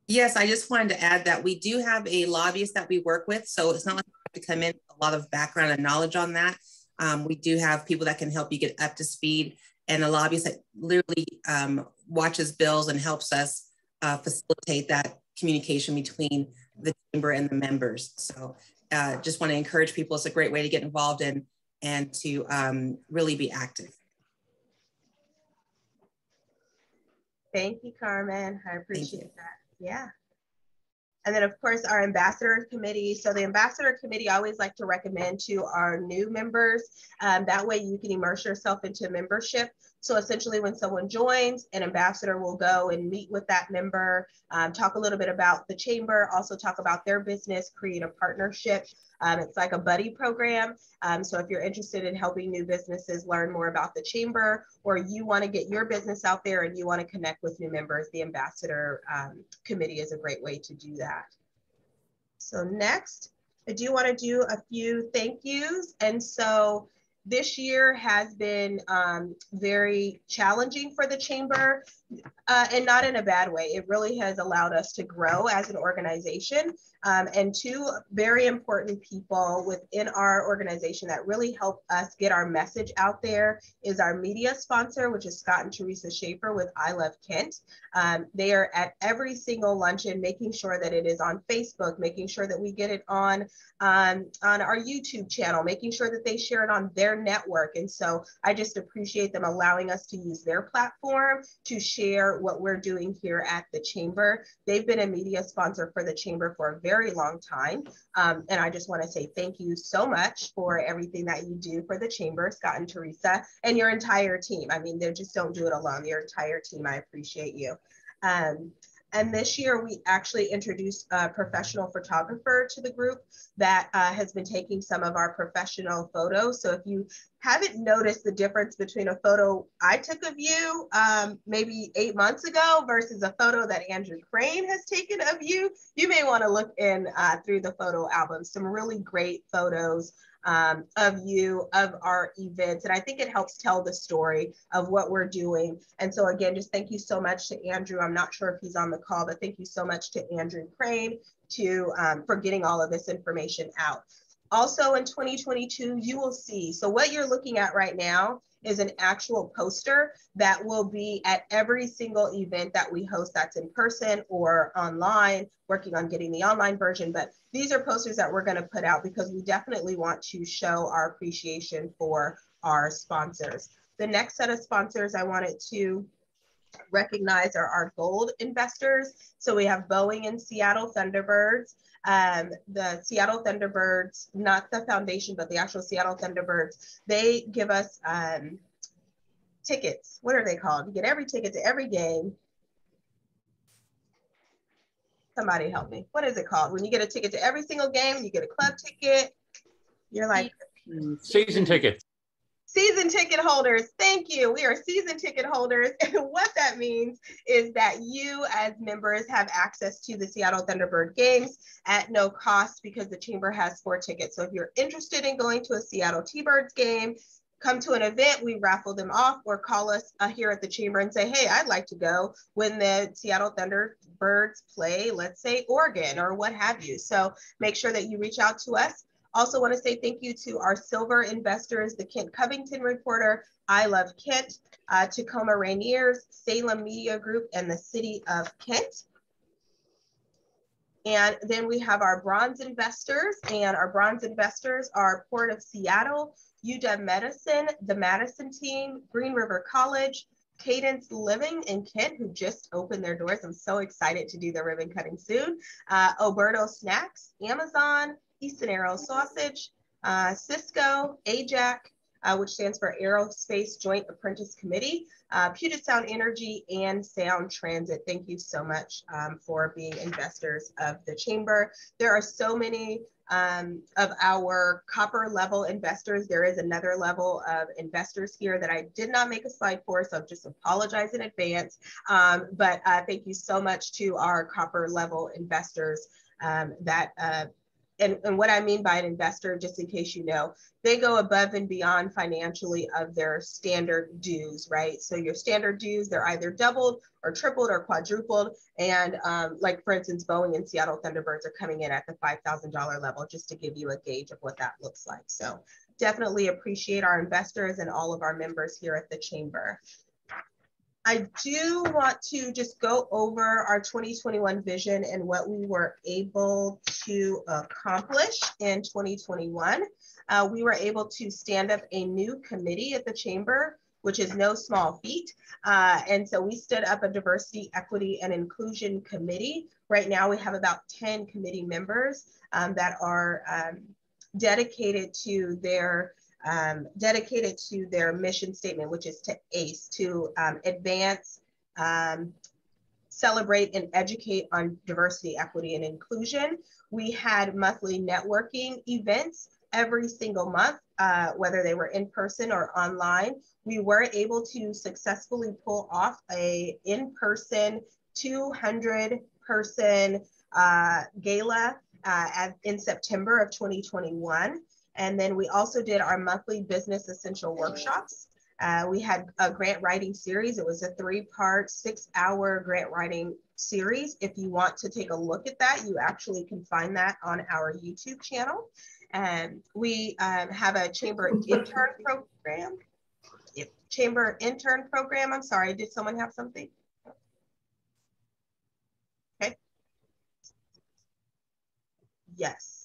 Yes, I just wanted to add that we do have a lobbyist that we work with. So it's not like to come in a lot of background and knowledge on that. Um, we do have people that can help you get up to speed and a lobbyist that literally um, watches bills and helps us uh, facilitate that communication between the chamber and the members. So uh, just want to encourage people. It's a great way to get involved in and to um, really be active. Thank you, Carmen. I appreciate that. Yeah. And then of course our ambassador committee. So the ambassador committee I always like to recommend to our new members. Um, that way you can immerse yourself into membership. So essentially when someone joins, an ambassador will go and meet with that member, um, talk a little bit about the chamber, also talk about their business, create a partnership. Um, it's like a buddy program. Um, so if you're interested in helping new businesses learn more about the chamber, or you want to get your business out there and you want to connect with new members, the ambassador um, committee is a great way to do that. So next, I do want to do a few thank yous. And so this year has been um, very challenging for the chamber uh, and not in a bad way. It really has allowed us to grow as an organization. Um, and two very important people within our organization that really help us get our message out there is our media sponsor, which is Scott and Teresa Schaefer with I Love Kent. Um, they are at every single luncheon, making sure that it is on Facebook, making sure that we get it on, um, on our YouTube channel, making sure that they share it on their network. And so I just appreciate them allowing us to use their platform to share what we're doing here at the Chamber. They've been a media sponsor for the Chamber for a very long time. Um, and I just want to say thank you so much for everything that you do for the Chamber, Scott and Teresa, and your entire team. I mean, they just don't do it alone, your entire team. I appreciate you. Um, and this year, we actually introduced a professional photographer to the group that uh, has been taking some of our professional photos. So if you haven't noticed the difference between a photo I took of you um, maybe eight months ago versus a photo that Andrew Crane has taken of you, you may want to look in uh, through the photo album. Some really great photos um, of you, of our events. And I think it helps tell the story of what we're doing. And so again, just thank you so much to Andrew. I'm not sure if he's on the call, but thank you so much to Andrew Crane to, um, for getting all of this information out. Also in 2022, you will see, so what you're looking at right now is an actual poster that will be at every single event that we host that's in person or online, working on getting the online version. But these are posters that we're going to put out because we definitely want to show our appreciation for our sponsors. The next set of sponsors I wanted to recognize are our gold investors. So we have Boeing and Seattle Thunderbirds. Um, the Seattle Thunderbirds, not the foundation, but the actual Seattle Thunderbirds, they give us um, tickets. What are they called? You get every ticket to every game. Somebody help me. What is it called? When you get a ticket to every single game, you get a club ticket. You're like season tickets season ticket holders, thank you. We are season ticket holders. And what that means is that you, as members, have access to the Seattle Thunderbird games at no cost because the Chamber has four tickets. So if you're interested in going to a Seattle T Birds game, come to an event, we raffle them off, or call us uh, here at the Chamber and say, hey, I'd like to go when the Seattle Thunderbirds play, let's say, Oregon or what have you. So make sure that you reach out to us. Also want to say thank you to our silver investors, the Kent Covington Reporter, I Love Kent, uh, Tacoma Rainiers, Salem Media Group, and the City of Kent. And then we have our bronze investors, and our bronze investors are Port of Seattle, UW Medicine, the Madison team, Green River College, Cadence Living in Kent, who just opened their doors. I'm so excited to do the ribbon cutting soon. Uh, Oberto Snacks, Amazon, Easton Sausage, uh, Sysco, AJAC, uh, which stands for Aerospace Joint Apprentice Committee, uh, Puget Sound Energy, and Sound Transit. Thank you so much um, for being investors of the Chamber. There are so many um, of our copper level investors. There is another level of investors here that I did not make a slide for, so I just apologize in advance. Um, but uh, thank you so much to our copper level investors um, that uh, and, and what I mean by an investor, just in case you know, they go above and beyond financially of their standard dues, right? So your standard dues, they're either doubled or tripled or quadrupled. And um, like for instance, Boeing and Seattle Thunderbirds are coming in at the $5,000 level, just to give you a gauge of what that looks like. So definitely appreciate our investors and all of our members here at the chamber. I do want to just go over our 2021 vision and what we were able to accomplish in 2021. Uh, we were able to stand up a new committee at the chamber, which is no small feat. Uh, and so we stood up a diversity, equity, and inclusion committee. Right now we have about 10 committee members um, that are um, dedicated to their um, dedicated to their mission statement, which is to ACE, to um, advance, um, celebrate, and educate on diversity, equity, and inclusion. We had monthly networking events every single month, uh, whether they were in person or online. We were able to successfully pull off a in-person 200 person uh, gala uh, in September of 2021. And then we also did our monthly business essential workshops. Uh, we had a grant writing series. It was a three part, six hour grant writing series. If you want to take a look at that, you actually can find that on our YouTube channel. And we um, have a chamber intern program. Chamber intern program. I'm sorry, did someone have something? Okay. Yes.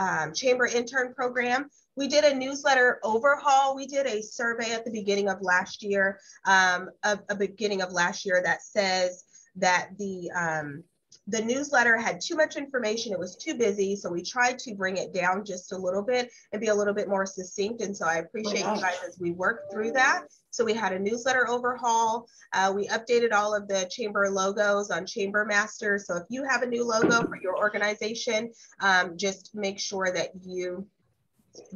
Um, chamber intern program. We did a newsletter overhaul. We did a survey at the beginning of last year, um, a, a beginning of last year that says that the um, the newsletter had too much information. It was too busy. So we tried to bring it down just a little bit and be a little bit more succinct. And so I appreciate you guys as we work through that. So we had a newsletter overhaul. Uh, we updated all of the chamber logos on Chamber Master. So if you have a new logo for your organization, um, just make sure that you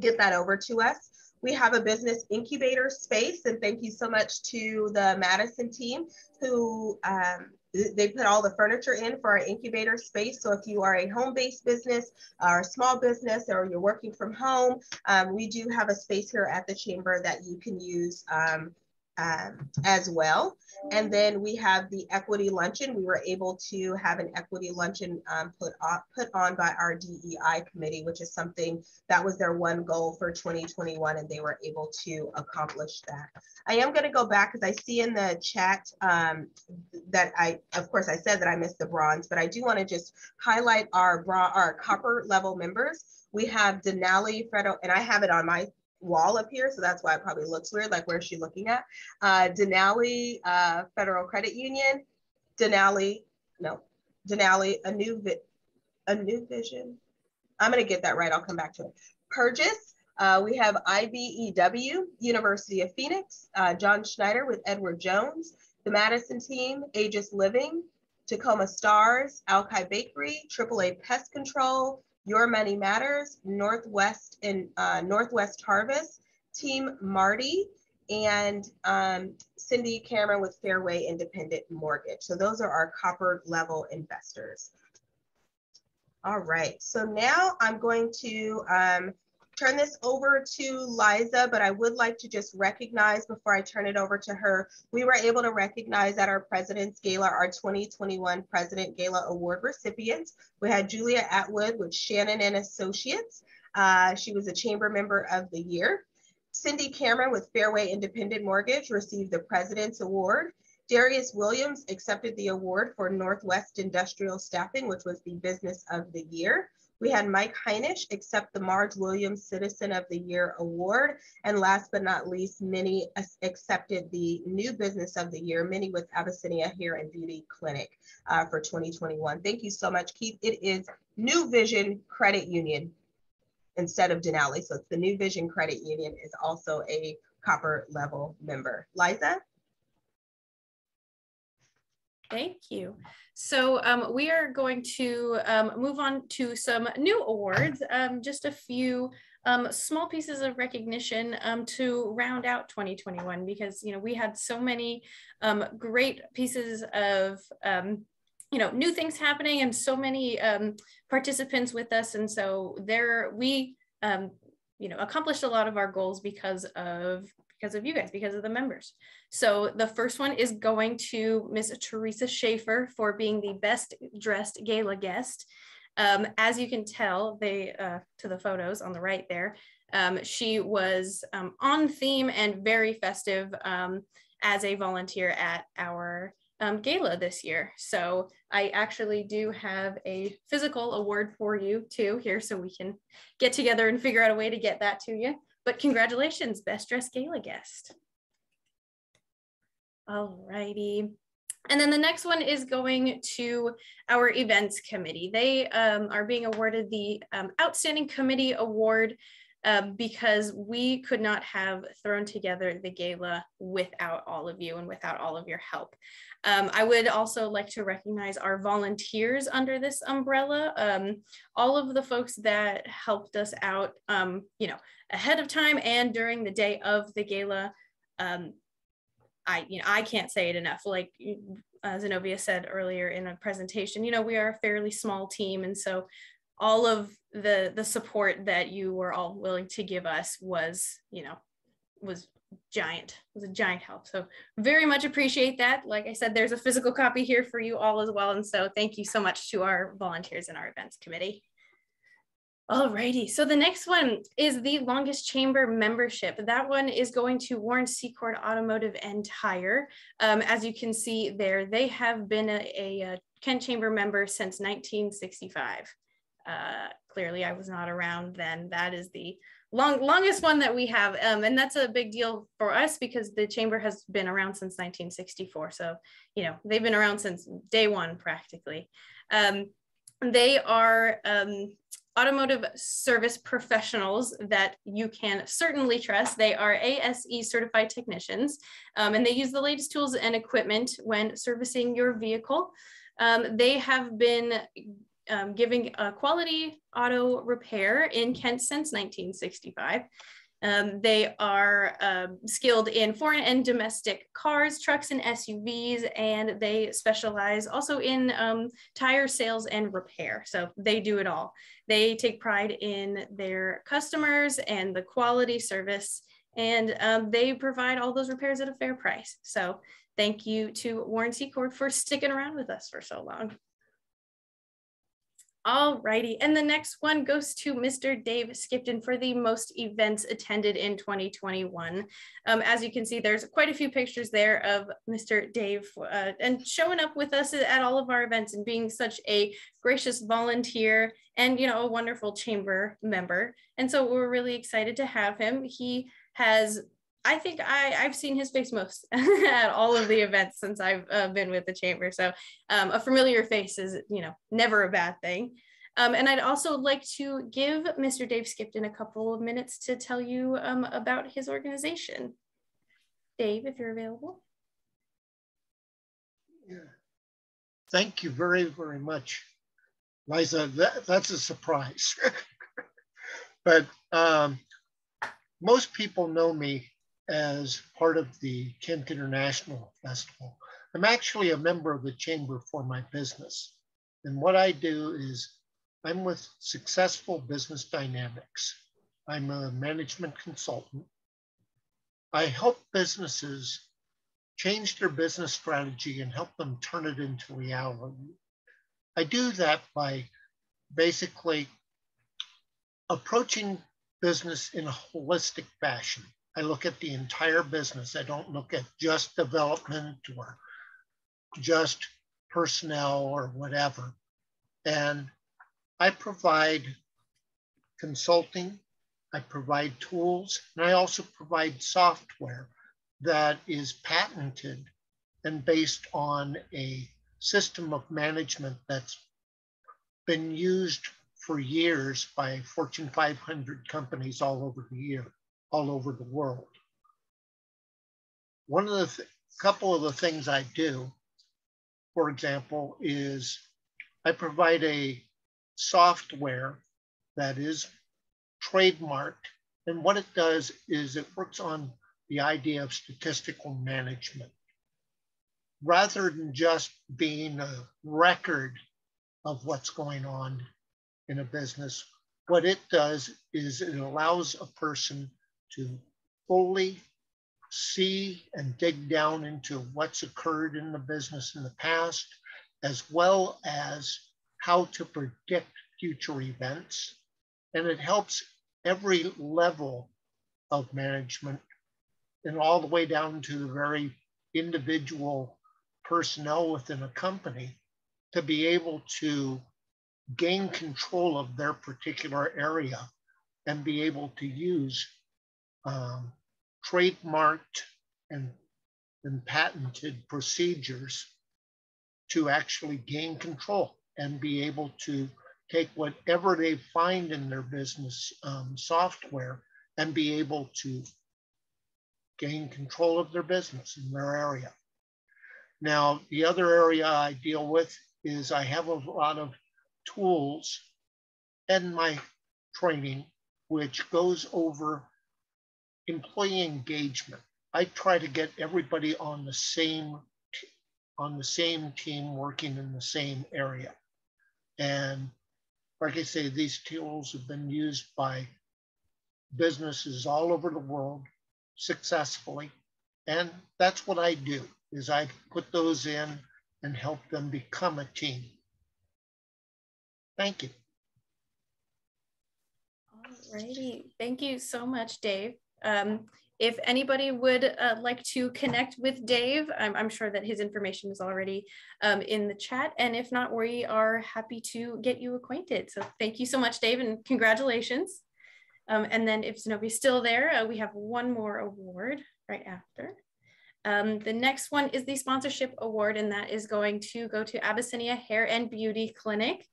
get that over to us. We have a business incubator space, and thank you so much to the Madison team who um, they put all the furniture in for our incubator space. So if you are a home-based business or a small business or you're working from home, um, we do have a space here at the chamber that you can use um, um, as well. And then we have the equity luncheon. We were able to have an equity luncheon um, put, on, put on by our DEI committee, which is something that was their one goal for 2021, and they were able to accomplish that. I am going to go back because I see in the chat um, that I, of course, I said that I missed the bronze, but I do want to just highlight our, bra our copper level members. We have Denali, Fredo, and I have it on my wall up here, so that's why it probably looks weird, like where's she looking at? Uh, Denali uh, Federal Credit Union, Denali, no, Denali, a new, vi a new vision. I'm gonna get that right, I'll come back to it. Purchase, uh, we have IBEW, University of Phoenix, uh, John Schneider with Edward Jones, the Madison team, Aegis Living, Tacoma Stars, Alki Bakery, AAA Pest Control, your Money Matters, Northwest and uh, Northwest Harvest, Team Marty, and um, Cindy Cameron with Fairway Independent Mortgage. So those are our copper level investors. All right, so now I'm going to um, turn this over to Liza, but I would like to just recognize before I turn it over to her, we were able to recognize at our President's Gala, our 2021 President Gala Award recipients. We had Julia Atwood with Shannon and Associates. Uh, she was a chamber member of the year. Cindy Cameron with Fairway Independent Mortgage received the President's Award. Darius Williams accepted the award for Northwest Industrial Staffing, which was the Business of the Year. We had Mike Heinisch accept the Marge Williams Citizen of the Year Award. And last but not least, Minnie accepted the New Business of the Year, Minnie with Abyssinia Hair and Beauty Clinic uh, for 2021. Thank you so much, Keith. It is New Vision Credit Union instead of Denali. So it's the New Vision Credit Union is also a copper level member. Liza? Thank you. So um, we are going to um, move on to some new awards, um, just a few um, small pieces of recognition um, to round out 2021 because you know we had so many um, great pieces of you know new things happening and so many participants with us and so there we you know accomplished a lot of our goals because of because of you guys, because of the members. So the first one is going to Miss Teresa Schaefer for being the best dressed gala guest. Um, as you can tell, they uh, to the photos on the right there, um, she was um, on theme and very festive um, as a volunteer at our um, gala this year. So I actually do have a physical award for you too here, so we can get together and figure out a way to get that to you. But congratulations, Best Dressed Gala Guest. All righty. And then the next one is going to our events committee. They um, are being awarded the um, Outstanding Committee Award um, because we could not have thrown together the gala without all of you and without all of your help. Um, I would also like to recognize our volunteers under this umbrella. Um, all of the folks that helped us out, um, you know, ahead of time and during the day of the gala. Um, I, you know, I can't say it enough. Like uh, Zenovia said earlier in a presentation, you know, we are a fairly small team, and so all of the the support that you were all willing to give us was, you know, was giant it was a giant help so very much appreciate that like i said there's a physical copy here for you all as well and so thank you so much to our volunteers in our events committee Alrighty, so the next one is the longest chamber membership. That one is going to Warren Secord Automotive and Tire. Um, as you can see there, they have been a, a, a Kent Chamber member since 1965. Uh, clearly, I was not around then. That is the long longest one that we have um, and that's a big deal for us because the chamber has been around since 1964 so you know they've been around since day one practically um, they are um, automotive service professionals that you can certainly trust. They are ASE certified technicians, um, and they use the latest tools and equipment when servicing your vehicle. Um, they have been um, giving a quality auto repair in Kent since 1965. Um, they are um, skilled in foreign and domestic cars, trucks, and SUVs, and they specialize also in um, tire sales and repair. So they do it all. They take pride in their customers and the quality service, and um, they provide all those repairs at a fair price. So thank you to Warren Secord for sticking around with us for so long. All righty, and the next one goes to Mr. Dave Skipton for the most events attended in 2021. Um, as you can see, there's quite a few pictures there of Mr. Dave uh, and showing up with us at all of our events and being such a gracious volunteer and, you know, a wonderful chamber member. And so we're really excited to have him. He has I think I, I've seen his face most at all of the events since I've uh, been with the chamber. So um, a familiar face is, you know, never a bad thing. Um, and I'd also like to give Mr. Dave Skipton a couple of minutes to tell you um, about his organization. Dave, if you're available. Yeah. Thank you very, very much, Liza. That, that's a surprise. but um, most people know me as part of the Kent International Festival. I'm actually a member of the chamber for my business. And what I do is I'm with Successful Business Dynamics. I'm a management consultant. I help businesses change their business strategy and help them turn it into reality. I do that by basically approaching business in a holistic fashion. I look at the entire business. I don't look at just development or just personnel or whatever. And I provide consulting, I provide tools, and I also provide software that is patented and based on a system of management that's been used for years by Fortune 500 companies all over the year all over the world. One of the th couple of the things I do for example, is I provide a software that is trademarked. And what it does is it works on the idea of statistical management. Rather than just being a record of what's going on in a business, what it does is it allows a person to fully see and dig down into what's occurred in the business in the past, as well as how to predict future events. And it helps every level of management and all the way down to the very individual personnel within a company to be able to gain control of their particular area and be able to use um, trademarked and, and patented procedures to actually gain control and be able to take whatever they find in their business um, software and be able to gain control of their business in their area. Now, the other area I deal with is I have a lot of tools in my training, which goes over employee engagement. I try to get everybody on the same on the same team working in the same area. And like I say, these tools have been used by businesses all over the world successfully. And that's what I do is I put those in and help them become a team. Thank you. Alrighty, thank you so much, Dave. Um, if anybody would uh, like to connect with Dave, I'm, I'm, sure that his information is already um, in the chat. And if not, we are happy to get you acquainted. So thank you so much, Dave, and congratulations. Um, and then if Zenovia's still there, uh, we have one more award right after. Um, the next one is the sponsorship award, and that is going to go to Abyssinia Hair and Beauty Clinic.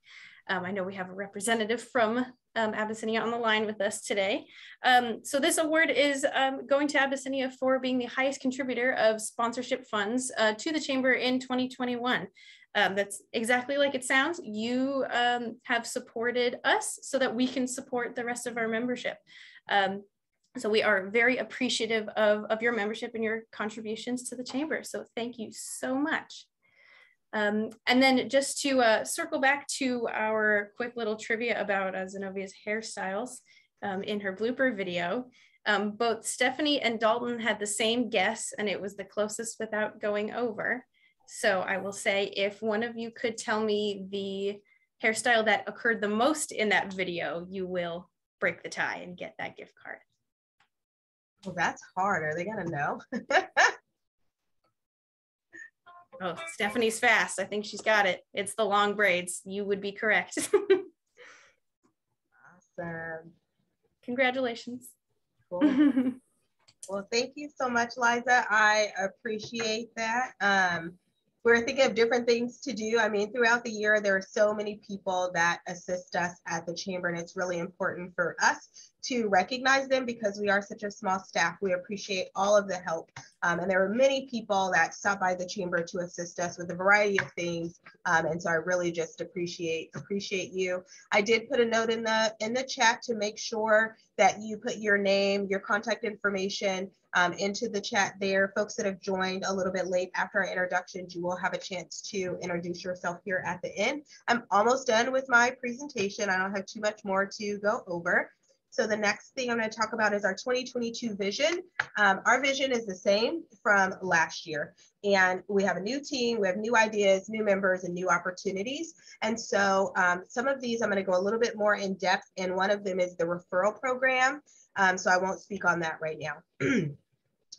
Um, I know we have a representative from um, Abyssinia on the line with us today. Um, so this award is um, going to Abyssinia for being the highest contributor of sponsorship funds uh, to the Chamber in 2021. Um, that's exactly like it sounds. You um, have supported us so that we can support the rest of our membership. Um, so we are very appreciative of, of your membership and your contributions to the Chamber. So thank you so much. Um, and then just to uh, circle back to our quick little trivia about uh, Zenovia's hairstyles um, in her blooper video, um, both Stephanie and Dalton had the same guess and it was the closest without going over. So I will say if one of you could tell me the hairstyle that occurred the most in that video, you will break the tie and get that gift card. Well, that's hard. Are they gonna know? Oh, Stephanie's fast. I think she's got it. It's the long braids. You would be correct. awesome. Congratulations. Cool. well, thank you so much, Liza. I appreciate that. Um, we're thinking of different things to do. I mean, throughout the year, there are so many people that assist us at the chamber, and it's really important for us to recognize them because we are such a small staff. We appreciate all of the help. Um, and there were many people that stop by the chamber to assist us with a variety of things. Um, and so I really just appreciate appreciate you. I did put a note in the in the chat to make sure that you put your name, your contact information um, into the chat there. Folks that have joined a little bit late after our introductions, you will have a chance to introduce yourself here at the end. I'm almost done with my presentation. I don't have too much more to go over. So the next thing I'm going to talk about is our 2022 vision. Um, our vision is the same from last year. And we have a new team, we have new ideas, new members, and new opportunities. And so um, some of these I'm going to go a little bit more in depth. And one of them is the referral program. Um, so I won't speak on that right now.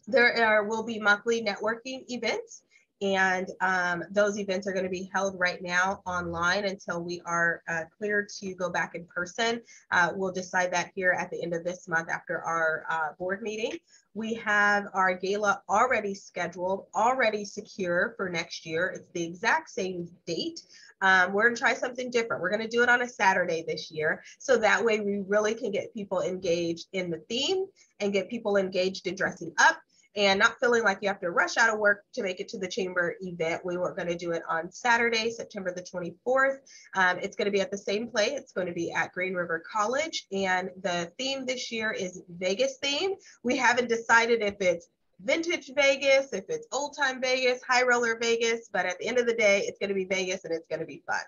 there are, will be monthly networking events. And um, those events are going to be held right now online until we are uh, cleared to go back in person. Uh, we'll decide that here at the end of this month after our uh, board meeting. We have our gala already scheduled, already secure for next year. It's the exact same date. Um, we're gonna try something different. We're gonna do it on a Saturday this year. So that way we really can get people engaged in the theme and get people engaged in dressing up and not feeling like you have to rush out of work to make it to the chamber event. We were going to do it on Saturday, September the 24th. Um, it's going to be at the same place. It's going to be at Green River College. And the theme this year is Vegas theme. We haven't decided if it's vintage Vegas, if it's old time Vegas, high roller Vegas, but at the end of the day, it's going to be Vegas and it's going to be fun.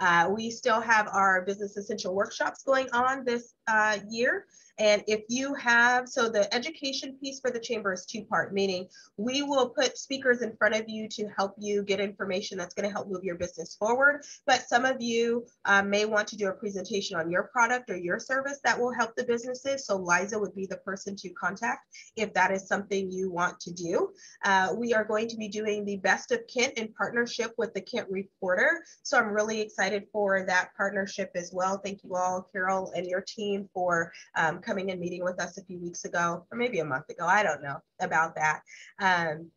Uh, we still have our business essential workshops going on this uh, year. And if you have, so the education piece for the chamber is two part, meaning we will put speakers in front of you to help you get information that's going to help move your business forward. But some of you um, may want to do a presentation on your product or your service that will help the businesses. So Liza would be the person to contact if that is something you want to do. Uh, we are going to be doing the Best of Kent in partnership with the Kent Reporter. So I'm really excited for that partnership as well. Thank you all, Carol and your team for um, coming and meeting with us a few weeks ago, or maybe a month ago. I don't know about that. Um,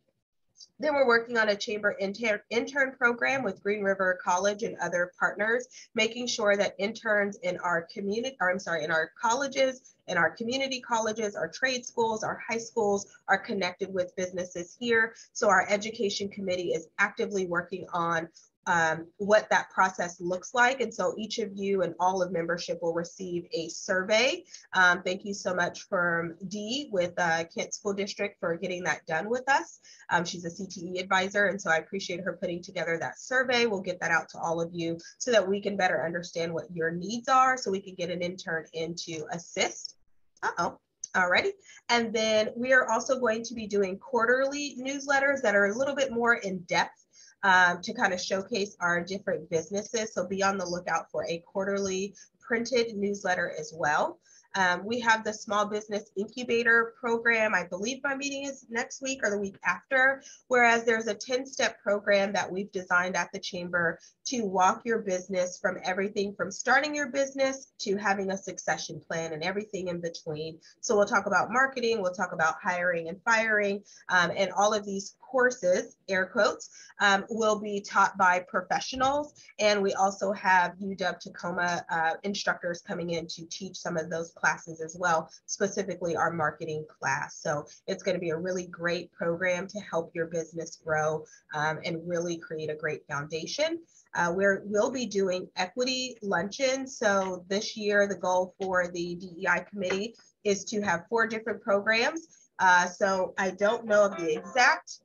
then we're working on a chamber inter intern program with Green River College and other partners, making sure that interns in our community, or I'm sorry, in our colleges, in our community colleges, our trade schools, our high schools are connected with businesses here. So our education committee is actively working on um, what that process looks like. And so each of you and all of membership will receive a survey. Um, thank you so much from Dee with uh, Kent School District for getting that done with us. Um, she's a CTE advisor, and so I appreciate her putting together that survey. We'll get that out to all of you so that we can better understand what your needs are so we can get an intern in to assist. Uh-oh. Alrighty. And then we are also going to be doing quarterly newsletters that are a little bit more in depth um, to kind of showcase our different businesses. So be on the lookout for a quarterly printed newsletter as well. Um, we have the small business incubator program. I believe my meeting is next week or the week after, whereas there's a 10 step program that we've designed at the chamber to walk your business from everything from starting your business to having a succession plan and everything in between. So we'll talk about marketing, we'll talk about hiring and firing, um, and all of these courses, air quotes, um, will be taught by professionals. And we also have UW Tacoma uh, instructors coming in to teach some of those classes as well, specifically our marketing class. So it's going to be a really great program to help your business grow um, and really create a great foundation. Uh, we're, we'll be doing equity luncheon. So this year, the goal for the DEI committee is to have four different programs. Uh, so I don't know of the exact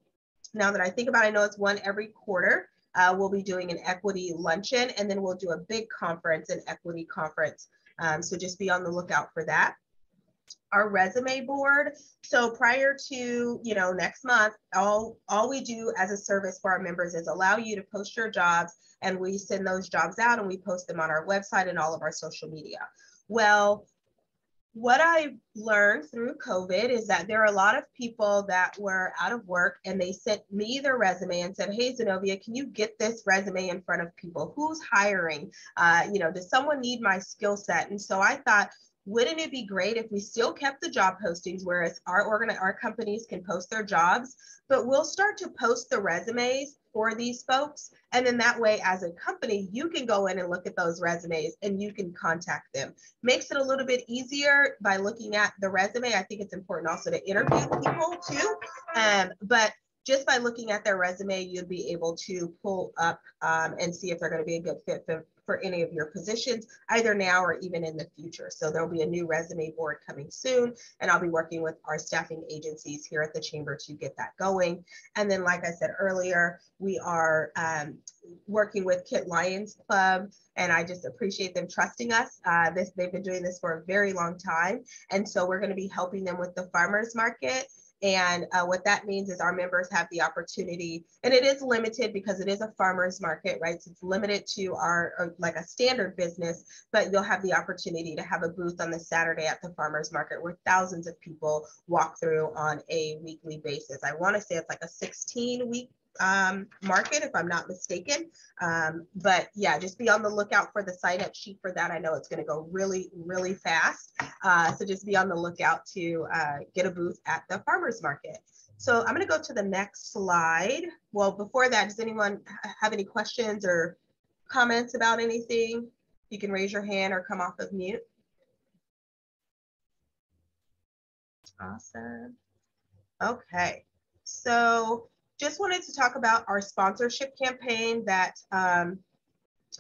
now that I think about it, I know it's one every quarter. Uh, we'll be doing an equity luncheon and then we'll do a big conference, an equity conference. Um, so just be on the lookout for that. Our resume board. So prior to, you know, next month, all, all we do as a service for our members is allow you to post your jobs and we send those jobs out and we post them on our website and all of our social media. Well, what I learned through COVID is that there are a lot of people that were out of work and they sent me their resume and said, Hey, Zenovia, can you get this resume in front of people? Who's hiring? Uh, you know, does someone need my skill set? And so I thought, wouldn't it be great if we still kept the job postings, whereas our organ our companies can post their jobs, but we'll start to post the resumes for these folks. And then that way, as a company, you can go in and look at those resumes and you can contact them. Makes it a little bit easier by looking at the resume. I think it's important also to interview people too. Um, but just by looking at their resume, you'd be able to pull up um, and see if they're going to be a good fit for, for any of your positions, either now or even in the future. So there'll be a new resume board coming soon, and I'll be working with our staffing agencies here at the Chamber to get that going. And then, like I said earlier, we are um, working with Kent Lions Club, and I just appreciate them trusting us. Uh, this They've been doing this for a very long time, and so we're going to be helping them with the farmers market and uh, what that means is our members have the opportunity, and it is limited because it is a farmer's market, right? So it's limited to our, uh, like a standard business, but you'll have the opportunity to have a booth on the Saturday at the farmer's market where thousands of people walk through on a weekly basis. I wanna say it's like a 16 week um, market, if I'm not mistaken. Um, but yeah, just be on the lookout for the sign up sheet for that. I know it's going to go really, really fast. Uh, so just be on the lookout to uh, get a booth at the farmer's market. So I'm going to go to the next slide. Well, before that, does anyone have any questions or comments about anything? You can raise your hand or come off of mute. Awesome. Okay, so just wanted to talk about our sponsorship campaign that um,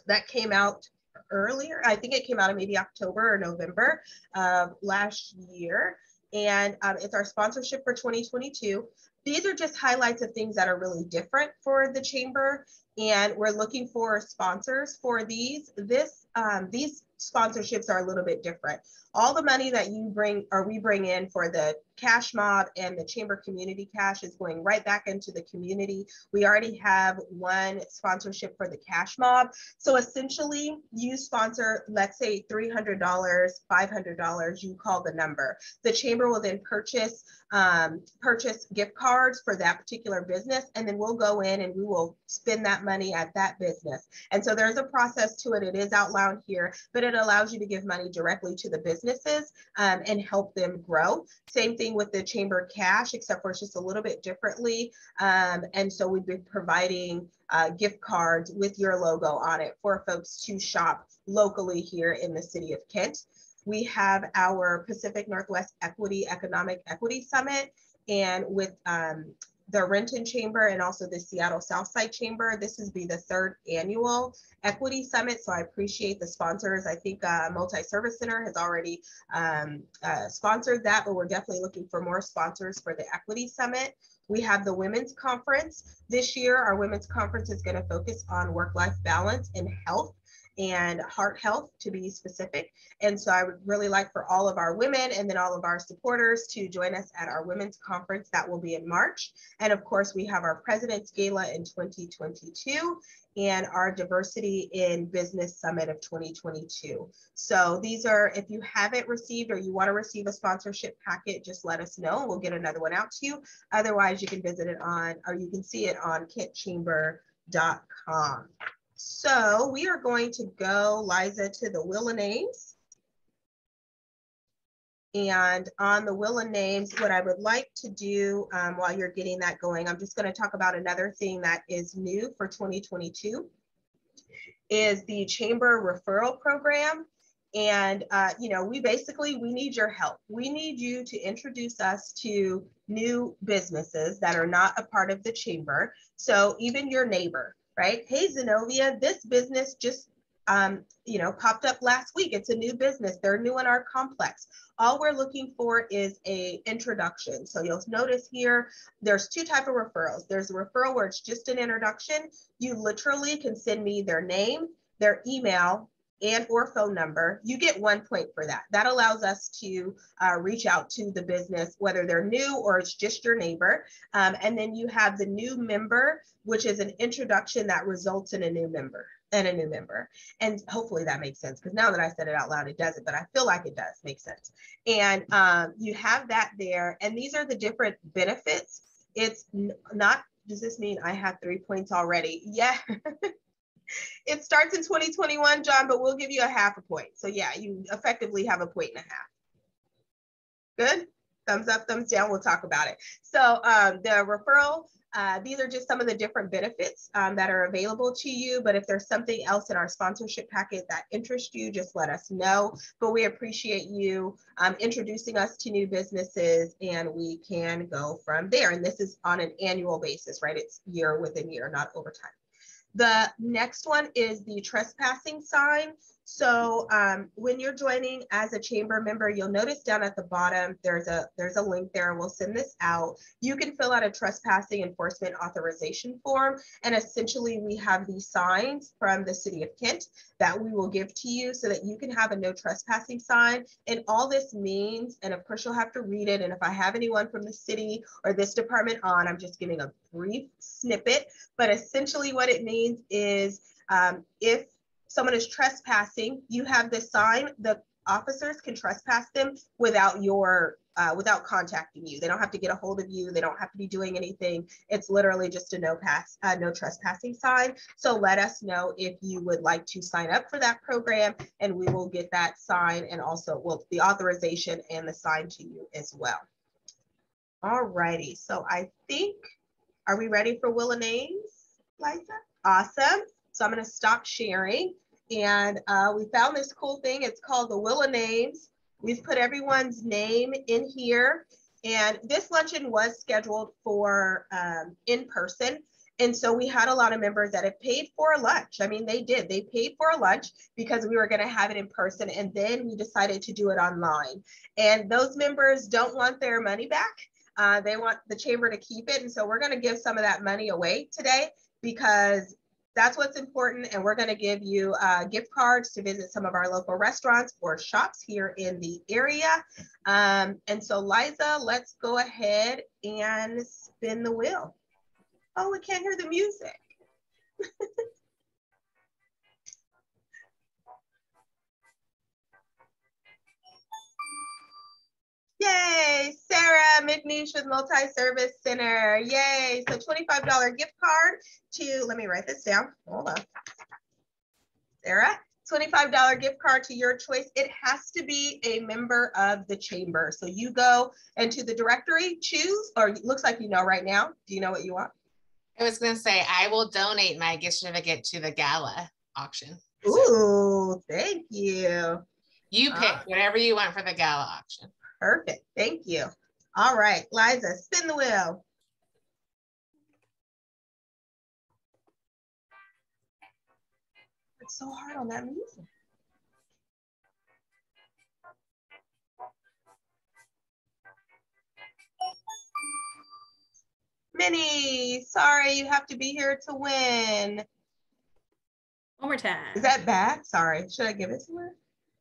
that came out earlier. I think it came out in maybe October or November of last year. And um, it's our sponsorship for 2022. These are just highlights of things that are really different for the chamber. And we're looking for sponsors for these. This um, these sponsorships are a little bit different. All the money that you bring or we bring in for the cash mob and the chamber community cash is going right back into the community. We already have one sponsorship for the cash mob. So essentially you sponsor, let's say $300, $500, you call the number. The chamber will then purchase um, purchase gift cards for that particular business, and then we'll go in and we will spend that money at that business. And so there's a process to it. It is outlined here, but it allows you to give money directly to the businesses um, and help them grow. Same thing with the chamber cash, except for it's just a little bit differently. Um, and so we've been providing uh, gift cards with your logo on it for folks to shop locally here in the city of Kent. We have our Pacific Northwest Equity Economic Equity Summit and with um, the Renton Chamber and also the Seattle Southside Chamber. This is be the third annual Equity Summit, so I appreciate the sponsors. I think uh, Multi-Service Center has already um, uh, sponsored that, but we're definitely looking for more sponsors for the Equity Summit. We have the Women's Conference. This year, our Women's Conference is going to focus on work-life balance and health and heart health to be specific. And so I would really like for all of our women and then all of our supporters to join us at our women's conference that will be in March. And of course, we have our President's Gala in 2022 and our Diversity in Business Summit of 2022. So these are, if you haven't received or you want to receive a sponsorship packet, just let us know. We'll get another one out to you. Otherwise, you can visit it on, or you can see it on kentchamber.com. So we are going to go, Liza, to the will of names. And on the will of names, what I would like to do um, while you're getting that going, I'm just going to talk about another thing that is new for 2022 is the chamber referral program. And, uh, you know, we basically, we need your help. We need you to introduce us to new businesses that are not a part of the chamber. So even your neighbor, right? Hey, Zenovia, this business just um, you know, popped up last week. It's a new business. They're new in our complex. All we're looking for is a introduction. So you'll notice here, there's two type of referrals. There's a referral where it's just an introduction. You literally can send me their name, their email, and or phone number, you get one point for that. That allows us to uh, reach out to the business, whether they're new or it's just your neighbor. Um, and then you have the new member, which is an introduction that results in a new member and a new member. And hopefully that makes sense because now that I said it out loud, it doesn't, but I feel like it does make sense. And um, you have that there. And these are the different benefits. It's not, does this mean I have three points already? Yeah. it starts in 2021, John, but we'll give you a half a point. So yeah, you effectively have a point and a half. Good? Thumbs up, thumbs down, we'll talk about it. So um, the referral, uh, these are just some of the different benefits um, that are available to you. But if there's something else in our sponsorship packet that interests you, just let us know. But we appreciate you um, introducing us to new businesses and we can go from there. And this is on an annual basis, right? It's year within year, not over time. The next one is the trespassing sign. So um, when you're joining as a chamber member, you'll notice down at the bottom, there's a there's a link there. We'll send this out. You can fill out a trespassing enforcement authorization form. And essentially we have these signs from the city of Kent that we will give to you so that you can have a no trespassing sign. And all this means, and of course you'll have to read it. And if I have anyone from the city or this department on, I'm just giving a brief snippet. But essentially what it means is um, if someone is trespassing, you have this sign, the officers can trespass them without your uh, without contacting you. They don't have to get a hold of you. They don't have to be doing anything. It's literally just a no pass, uh, no trespassing sign. So let us know if you would like to sign up for that program and we will get that sign and also well, the authorization and the sign to you as well. All righty. So I think, are we ready for Will and names, Liza? Awesome. So I'm going to stop sharing. And uh, we found this cool thing. It's called the of Names. We've put everyone's name in here. And this luncheon was scheduled for um, in person. And so we had a lot of members that have paid for a lunch. I mean, they did. They paid for a lunch because we were going to have it in person. And then we decided to do it online. And those members don't want their money back. Uh, they want the chamber to keep it. And so we're going to give some of that money away today because that's what's important. And we're going to give you uh, gift cards to visit some of our local restaurants or shops here in the area. Um, and so, Liza, let's go ahead and spin the wheel. Oh, we can't hear the music. Yay, Sarah McNeish with Multi-Service Center. Yay, so $25 gift card to, let me write this down, hold on. Sarah, $25 gift card to your choice. It has to be a member of the chamber. So you go into the directory, choose, or looks like you know right now. Do you know what you want? I was going to say, I will donate my gift certificate to the gala auction. Ooh, thank you. You pick uh, whatever you want for the gala auction. Perfect. Thank you. All right, Liza, spin the wheel. It's so hard on that music. Minnie, sorry, you have to be here to win. One more time. Is that bad? Sorry. Should I give it to her?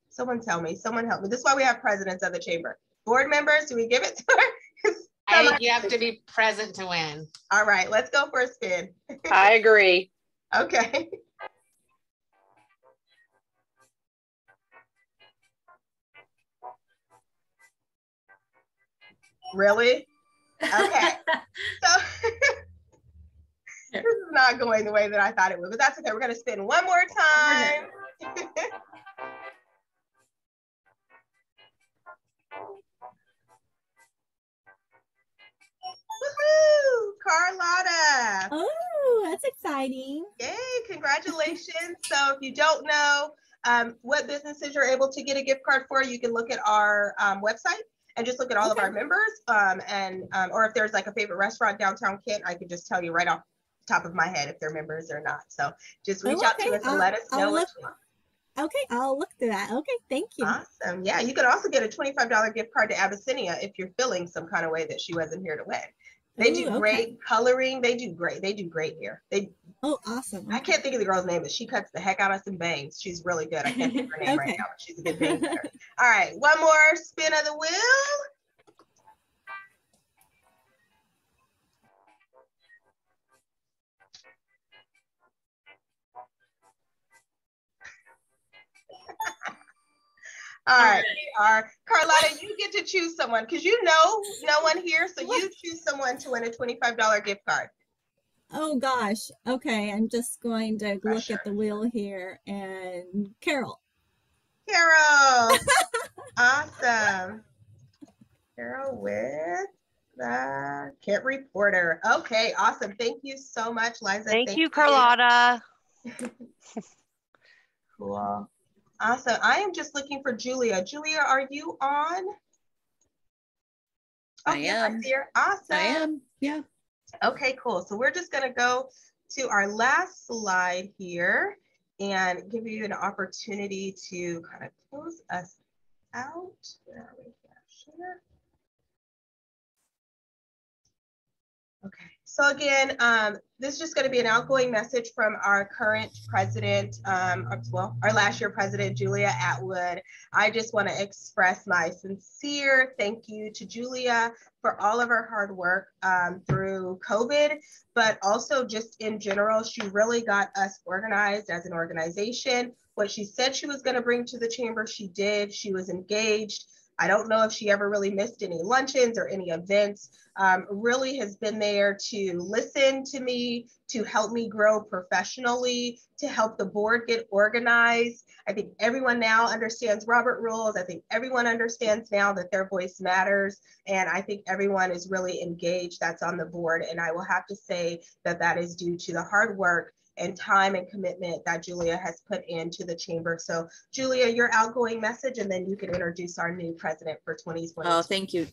Someone tell me. Someone help me. This is why we have presidents of the chamber. Board members, do we give it to her? I think you have to be present to win. All right, let's go for a spin. I agree. okay. Really? Okay. so this is not going the way that I thought it would, but that's okay. We're going to spin one more time. Carlotta. Oh, that's exciting. Yay, congratulations. so if you don't know um, what businesses you're able to get a gift card for, you can look at our um, website and just look at all okay. of our members. Um, and um, or if there's like a favorite restaurant downtown Kent, I can just tell you right off top of my head if they're members or not. So just reach oh, okay. out to us and I'll, let us know I'll what look, you want. Okay, I'll look through that. Okay, thank you. Awesome. Yeah, you could also get a $25 gift card to Abyssinia if you're feeling some kind of way that she wasn't here to win. They Ooh, do okay. great coloring. They do great. They do great here. They Oh, awesome. I can't think of the girl's name, but she cuts the heck out of some bangs. She's really good. I can't think of her name okay. right now, but she's a good bang All right, one more spin of the wheel. All right, we are Carlotta, you get to choose someone because you know no one here, so you choose someone to win a twenty-five dollar gift card. Oh gosh. Okay, I'm just going to look at the wheel here and Carol. Carol. awesome. Carol with the Kent Reporter. Okay, awesome. Thank you so much, Liza. Thank, Thank you, Carlotta. cool. Awesome. I am just looking for Julia. Julia, are you on? Oh, I am. Here. Awesome. I am. Yeah. Okay, cool. So we're just going to go to our last slide here and give you an opportunity to kind of close us out. Where are we here? Okay. So again, um, this is just going to be an outgoing message from our current president, um, well, our last year president, Julia Atwood. I just want to express my sincere thank you to Julia for all of her hard work um, through COVID, but also just in general, she really got us organized as an organization. What she said she was going to bring to the chamber, she did. She was engaged. I don't know if she ever really missed any luncheons or any events. Um, really has been there to listen to me, to help me grow professionally, to help the board get organized. I think everyone now understands Robert rules. I think everyone understands now that their voice matters. And I think everyone is really engaged that's on the board. And I will have to say that that is due to the hard work and time and commitment that Julia has put into the chamber. So Julia, your outgoing message, and then you can introduce our new president for 2020. Oh, thank you.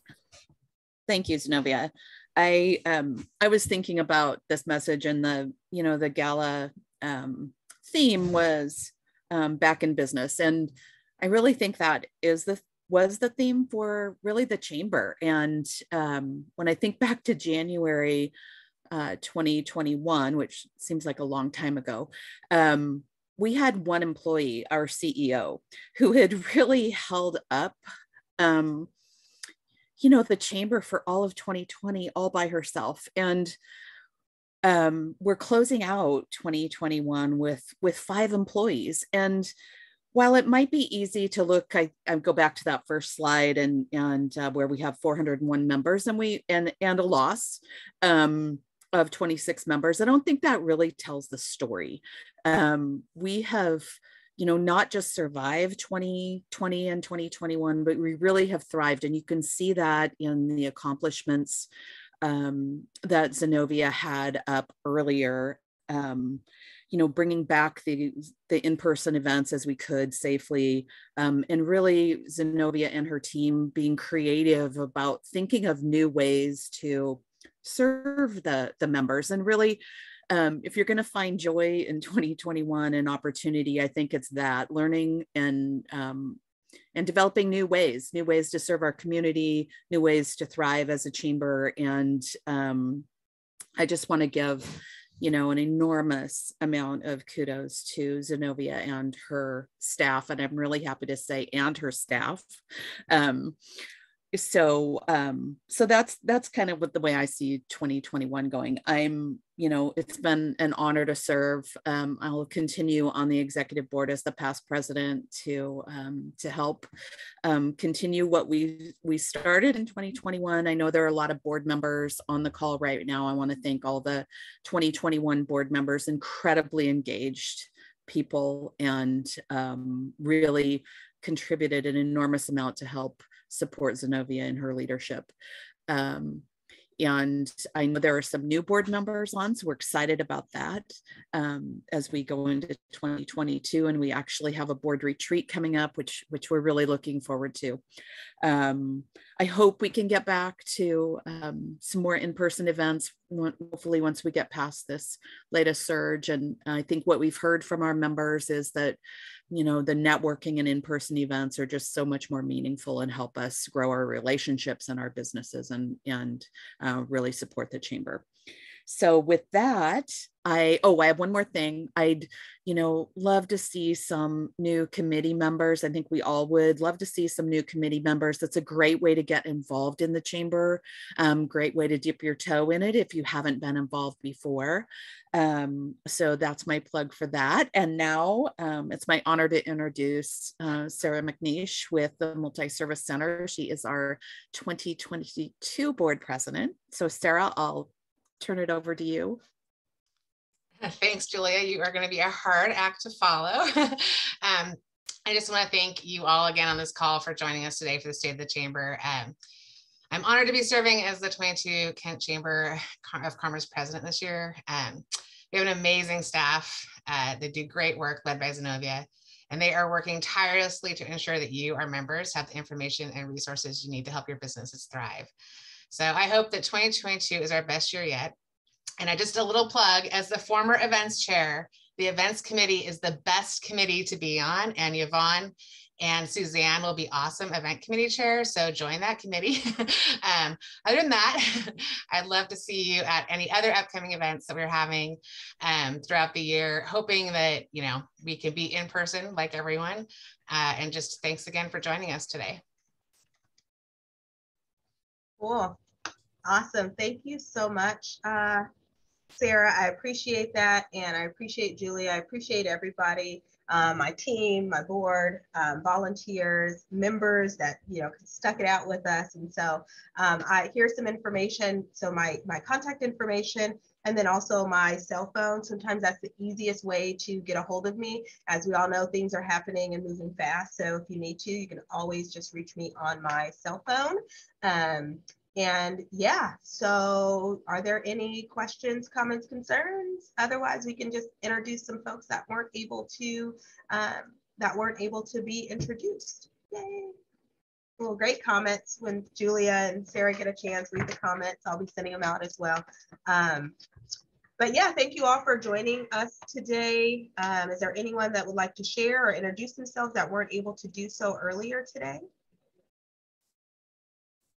Thank you, Zenovia. I um I was thinking about this message and the you know the gala um, theme was um, back in business, and I really think that is the was the theme for really the chamber. And um, when I think back to January uh, 2021, which seems like a long time ago, um, we had one employee, our CEO, who had really held up um, you know, the chamber for all of 2020 all by herself. And um, we're closing out 2021 with with five employees. And while it might be easy to look, I, I go back to that first slide and and uh, where we have 401 members and we and and a loss um, of 26 members. I don't think that really tells the story. Um, we have you know, not just survived 2020 and 2021, but we really have thrived. And you can see that in the accomplishments um, that Zenovia had up earlier. Um, you know, bringing back the the in-person events as we could safely, um, and really Zenovia and her team being creative about thinking of new ways to serve the the members and really um, if you're going to find joy in 2021 and opportunity, I think it's that learning and um, and developing new ways, new ways to serve our community, new ways to thrive as a chamber. And um, I just want to give, you know, an enormous amount of kudos to Zenovia and her staff. And I'm really happy to say, and her staff. Um, so um so that's that's kind of what the way i see 2021 going. I'm you know it's been an honor to serve. Um, i'll continue on the executive board as the past president to um, to help um, continue what we we started in 2021 i know there are a lot of board members on the call right now. I want to thank all the 2021 board members incredibly engaged people and um, really contributed an enormous amount to help support Zenovia in her leadership. Um, and I know there are some new board members on, so we're excited about that um, as we go into 2022. And we actually have a board retreat coming up, which which we're really looking forward to. Um, I hope we can get back to um, some more in-person events, hopefully once we get past this latest surge. And I think what we've heard from our members is that you know the networking and in-person events are just so much more meaningful and help us grow our relationships and our businesses and and uh, really support the chamber so with that I oh I have one more thing. I'd you know love to see some new committee members. I think we all would love to see some new committee members. That's a great way to get involved in the chamber. Um, great way to dip your toe in it if you haven't been involved before. Um, so that's my plug for that. And now um, it's my honor to introduce uh, Sarah McNeish with the Multi Service Center. She is our 2022 board president. So Sarah, I'll turn it over to you. Thanks, Julia. You are going to be a hard act to follow. um, I just want to thank you all again on this call for joining us today for the State of the Chamber. Um, I'm honored to be serving as the 22 Kent Chamber of Commerce president this year. Um, we have an amazing staff. Uh, they do great work led by Zenovia, and they are working tirelessly to ensure that you, our members, have the information and resources you need to help your businesses thrive. So I hope that 2022 is our best year yet. And I just a little plug as the former events chair, the events committee is the best committee to be on. And Yvonne and Suzanne will be awesome event committee chairs. So join that committee. um, other than that, I'd love to see you at any other upcoming events that we're having um, throughout the year, hoping that, you know, we can be in person like everyone. Uh, and just thanks again for joining us today. Cool. Awesome. Thank you so much. Uh, Sarah, I appreciate that. And I appreciate Julia. I appreciate everybody, uh, my team, my board, um, volunteers, members that, you know, stuck it out with us. And so um, I here's some information. So my, my contact information and then also my cell phone. Sometimes that's the easiest way to get a hold of me. As we all know, things are happening and moving fast. So if you need to, you can always just reach me on my cell phone. Um, and yeah, so are there any questions, comments, concerns? Otherwise, we can just introduce some folks that weren't able to um, that weren't able to be introduced. Yay. Well, great comments. When Julia and Sarah get a chance, read the comments. I'll be sending them out as well. Um, but yeah, thank you all for joining us today. Um, is there anyone that would like to share or introduce themselves that weren't able to do so earlier today?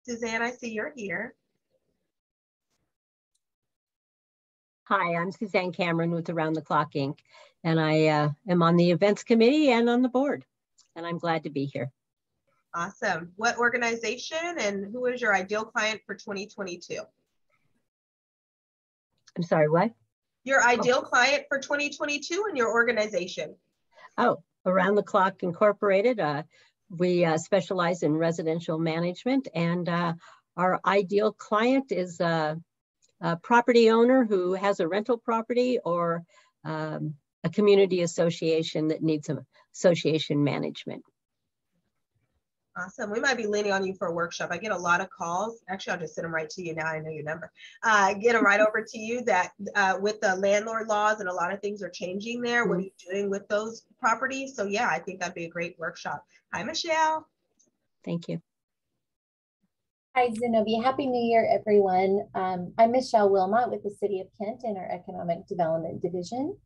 Suzanne, I see you're here. Hi, I'm Suzanne Cameron with Around the Clock Inc. And I uh, am on the events committee and on the board. And I'm glad to be here. Awesome. What organization and who is your ideal client for 2022? I'm sorry, what? Your ideal oh. client for 2022 and your organization. Oh, Around the Clock Incorporated. Uh, we uh, specialize in residential management and uh, our ideal client is uh, a property owner who has a rental property or um, a community association that needs some association management. Awesome. We might be leaning on you for a workshop. I get a lot of calls. Actually, I'll just send them right to you now. I know your number. Uh, get them right over to you that uh, with the landlord laws and a lot of things are changing there. What are you doing with those properties? So yeah, I think that'd be a great workshop. Hi, Michelle. Thank you. Hi, Zenovia. Happy New Year, everyone. Um, I'm Michelle Wilmot with the City of Kent in our Economic Development Division.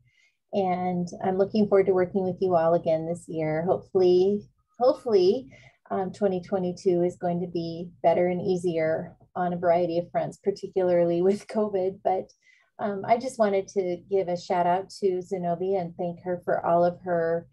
And I'm looking forward to working with you all again this year. Hopefully, hopefully, um, 2022 is going to be better and easier on a variety of fronts, particularly with COVID. But um, I just wanted to give a shout out to Zenovia and thank her for all of her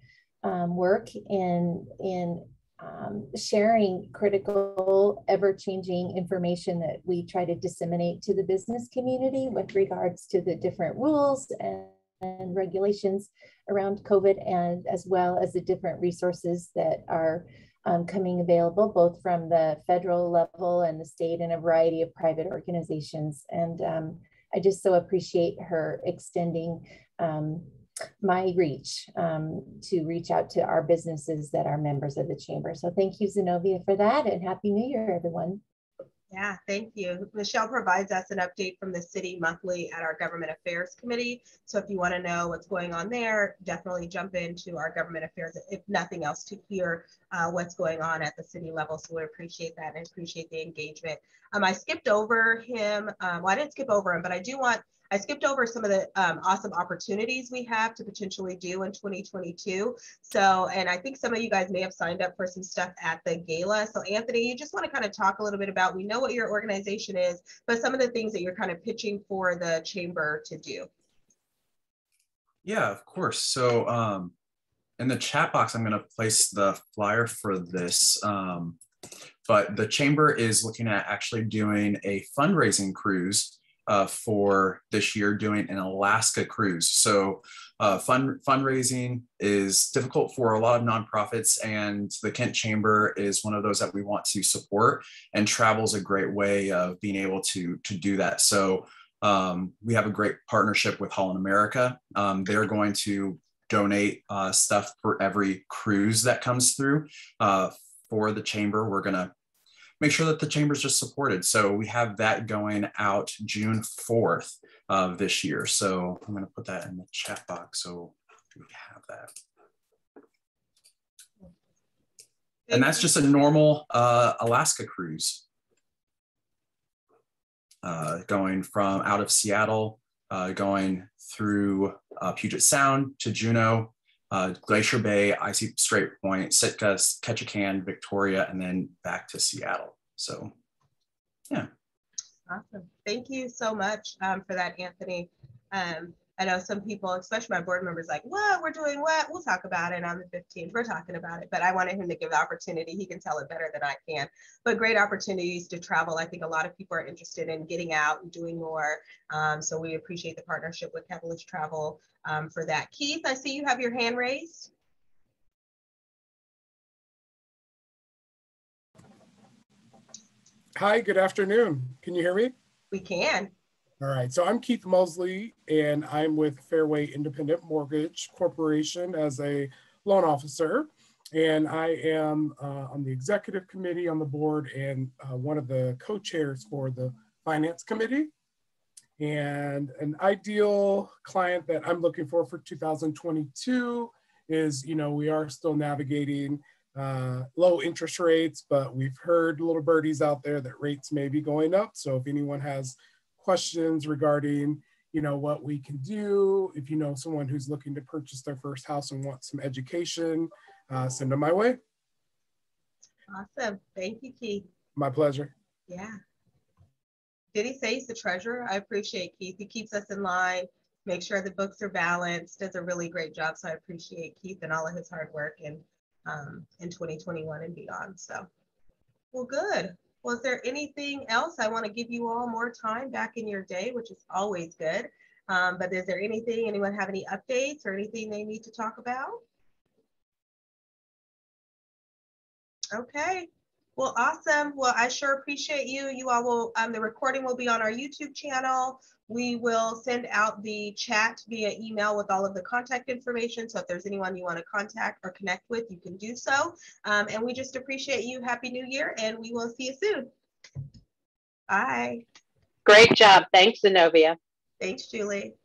um, work in, in um, sharing critical, ever changing information that we try to disseminate to the business community with regards to the different rules and, and regulations around COVID, and as well as the different resources that are um, coming available, both from the federal level and the state and a variety of private organizations. And um, I just so appreciate her extending um, my reach um, to reach out to our businesses that are members of the chamber. So thank you, Zenovia, for that and Happy New Year, everyone. Yeah, thank you. Michelle provides us an update from the city monthly at our Government Affairs Committee. So if you want to know what's going on there, definitely jump into our Government Affairs, if nothing else, to hear uh, what's going on at the city level. So we appreciate that and appreciate the engagement. Um, I skipped over him. Um, well, I didn't skip over him, but I do want I skipped over some of the um, awesome opportunities we have to potentially do in 2022. So, and I think some of you guys may have signed up for some stuff at the gala. So, Anthony, you just want to kind of talk a little bit about, we know what your organization is, but some of the things that you're kind of pitching for the chamber to do. Yeah, of course. So, um, in the chat box, I'm going to place the flyer for this. Um, but the chamber is looking at actually doing a fundraising cruise uh, for this year doing an Alaska cruise. So uh, fund, fundraising is difficult for a lot of nonprofits and the Kent Chamber is one of those that we want to support and travel is a great way of being able to, to do that. So um, we have a great partnership with Holland America. Um, they're going to donate uh, stuff for every cruise that comes through. Uh, for the chamber, we're going to make sure that the chamber is just supported. So we have that going out June 4th of this year. So I'm going to put that in the chat box so we have that. And that's just a normal uh, Alaska cruise. Uh, going from out of Seattle, uh, going through uh, Puget Sound to Juneau, uh, Glacier Bay, Icy Strait Point, Sitka, Ketchikan, Victoria, and then back to Seattle. So, yeah. Awesome. Thank you so much um, for that, Anthony. Um, I know some people, especially my board members, like, what? We're doing what? We'll talk about it on the 15th. We're talking about it. But I wanted him to give the opportunity. He can tell it better than I can. But great opportunities to travel. I think a lot of people are interested in getting out and doing more. Um, so we appreciate the partnership with Catalyst Travel um, for that. Keith, I see you have your hand raised. Hi, good afternoon. Can you hear me? We can. All right, so I'm Keith Mosley, and I'm with Fairway Independent Mortgage Corporation as a loan officer. And I am uh, on the executive committee on the board and uh, one of the co-chairs for the finance committee. And an ideal client that I'm looking for for 2022 is, you know, we are still navigating uh, low interest rates, but we've heard little birdies out there that rates may be going up. So if anyone has questions regarding, you know, what we can do, if you know someone who's looking to purchase their first house and wants some education, uh, send them my way. Awesome. Thank you, Keith. My pleasure. Yeah. Did he say he's the treasurer? I appreciate Keith. He keeps us in line, make sure the books are balanced, does a really great job. So I appreciate Keith and all of his hard work and um, in 2021 and beyond. So, well, good. Was there anything else? I want to give you all more time back in your day, which is always good. Um, but is there anything, anyone have any updates or anything they need to talk about? Okay. Well, awesome. Well, I sure appreciate you. You all will, um, the recording will be on our YouTube channel. We will send out the chat via email with all of the contact information. So if there's anyone you want to contact or connect with, you can do so. Um, and we just appreciate you. Happy New Year, and we will see you soon. Bye. Great job. Thanks, Zenovia. Thanks, Julie.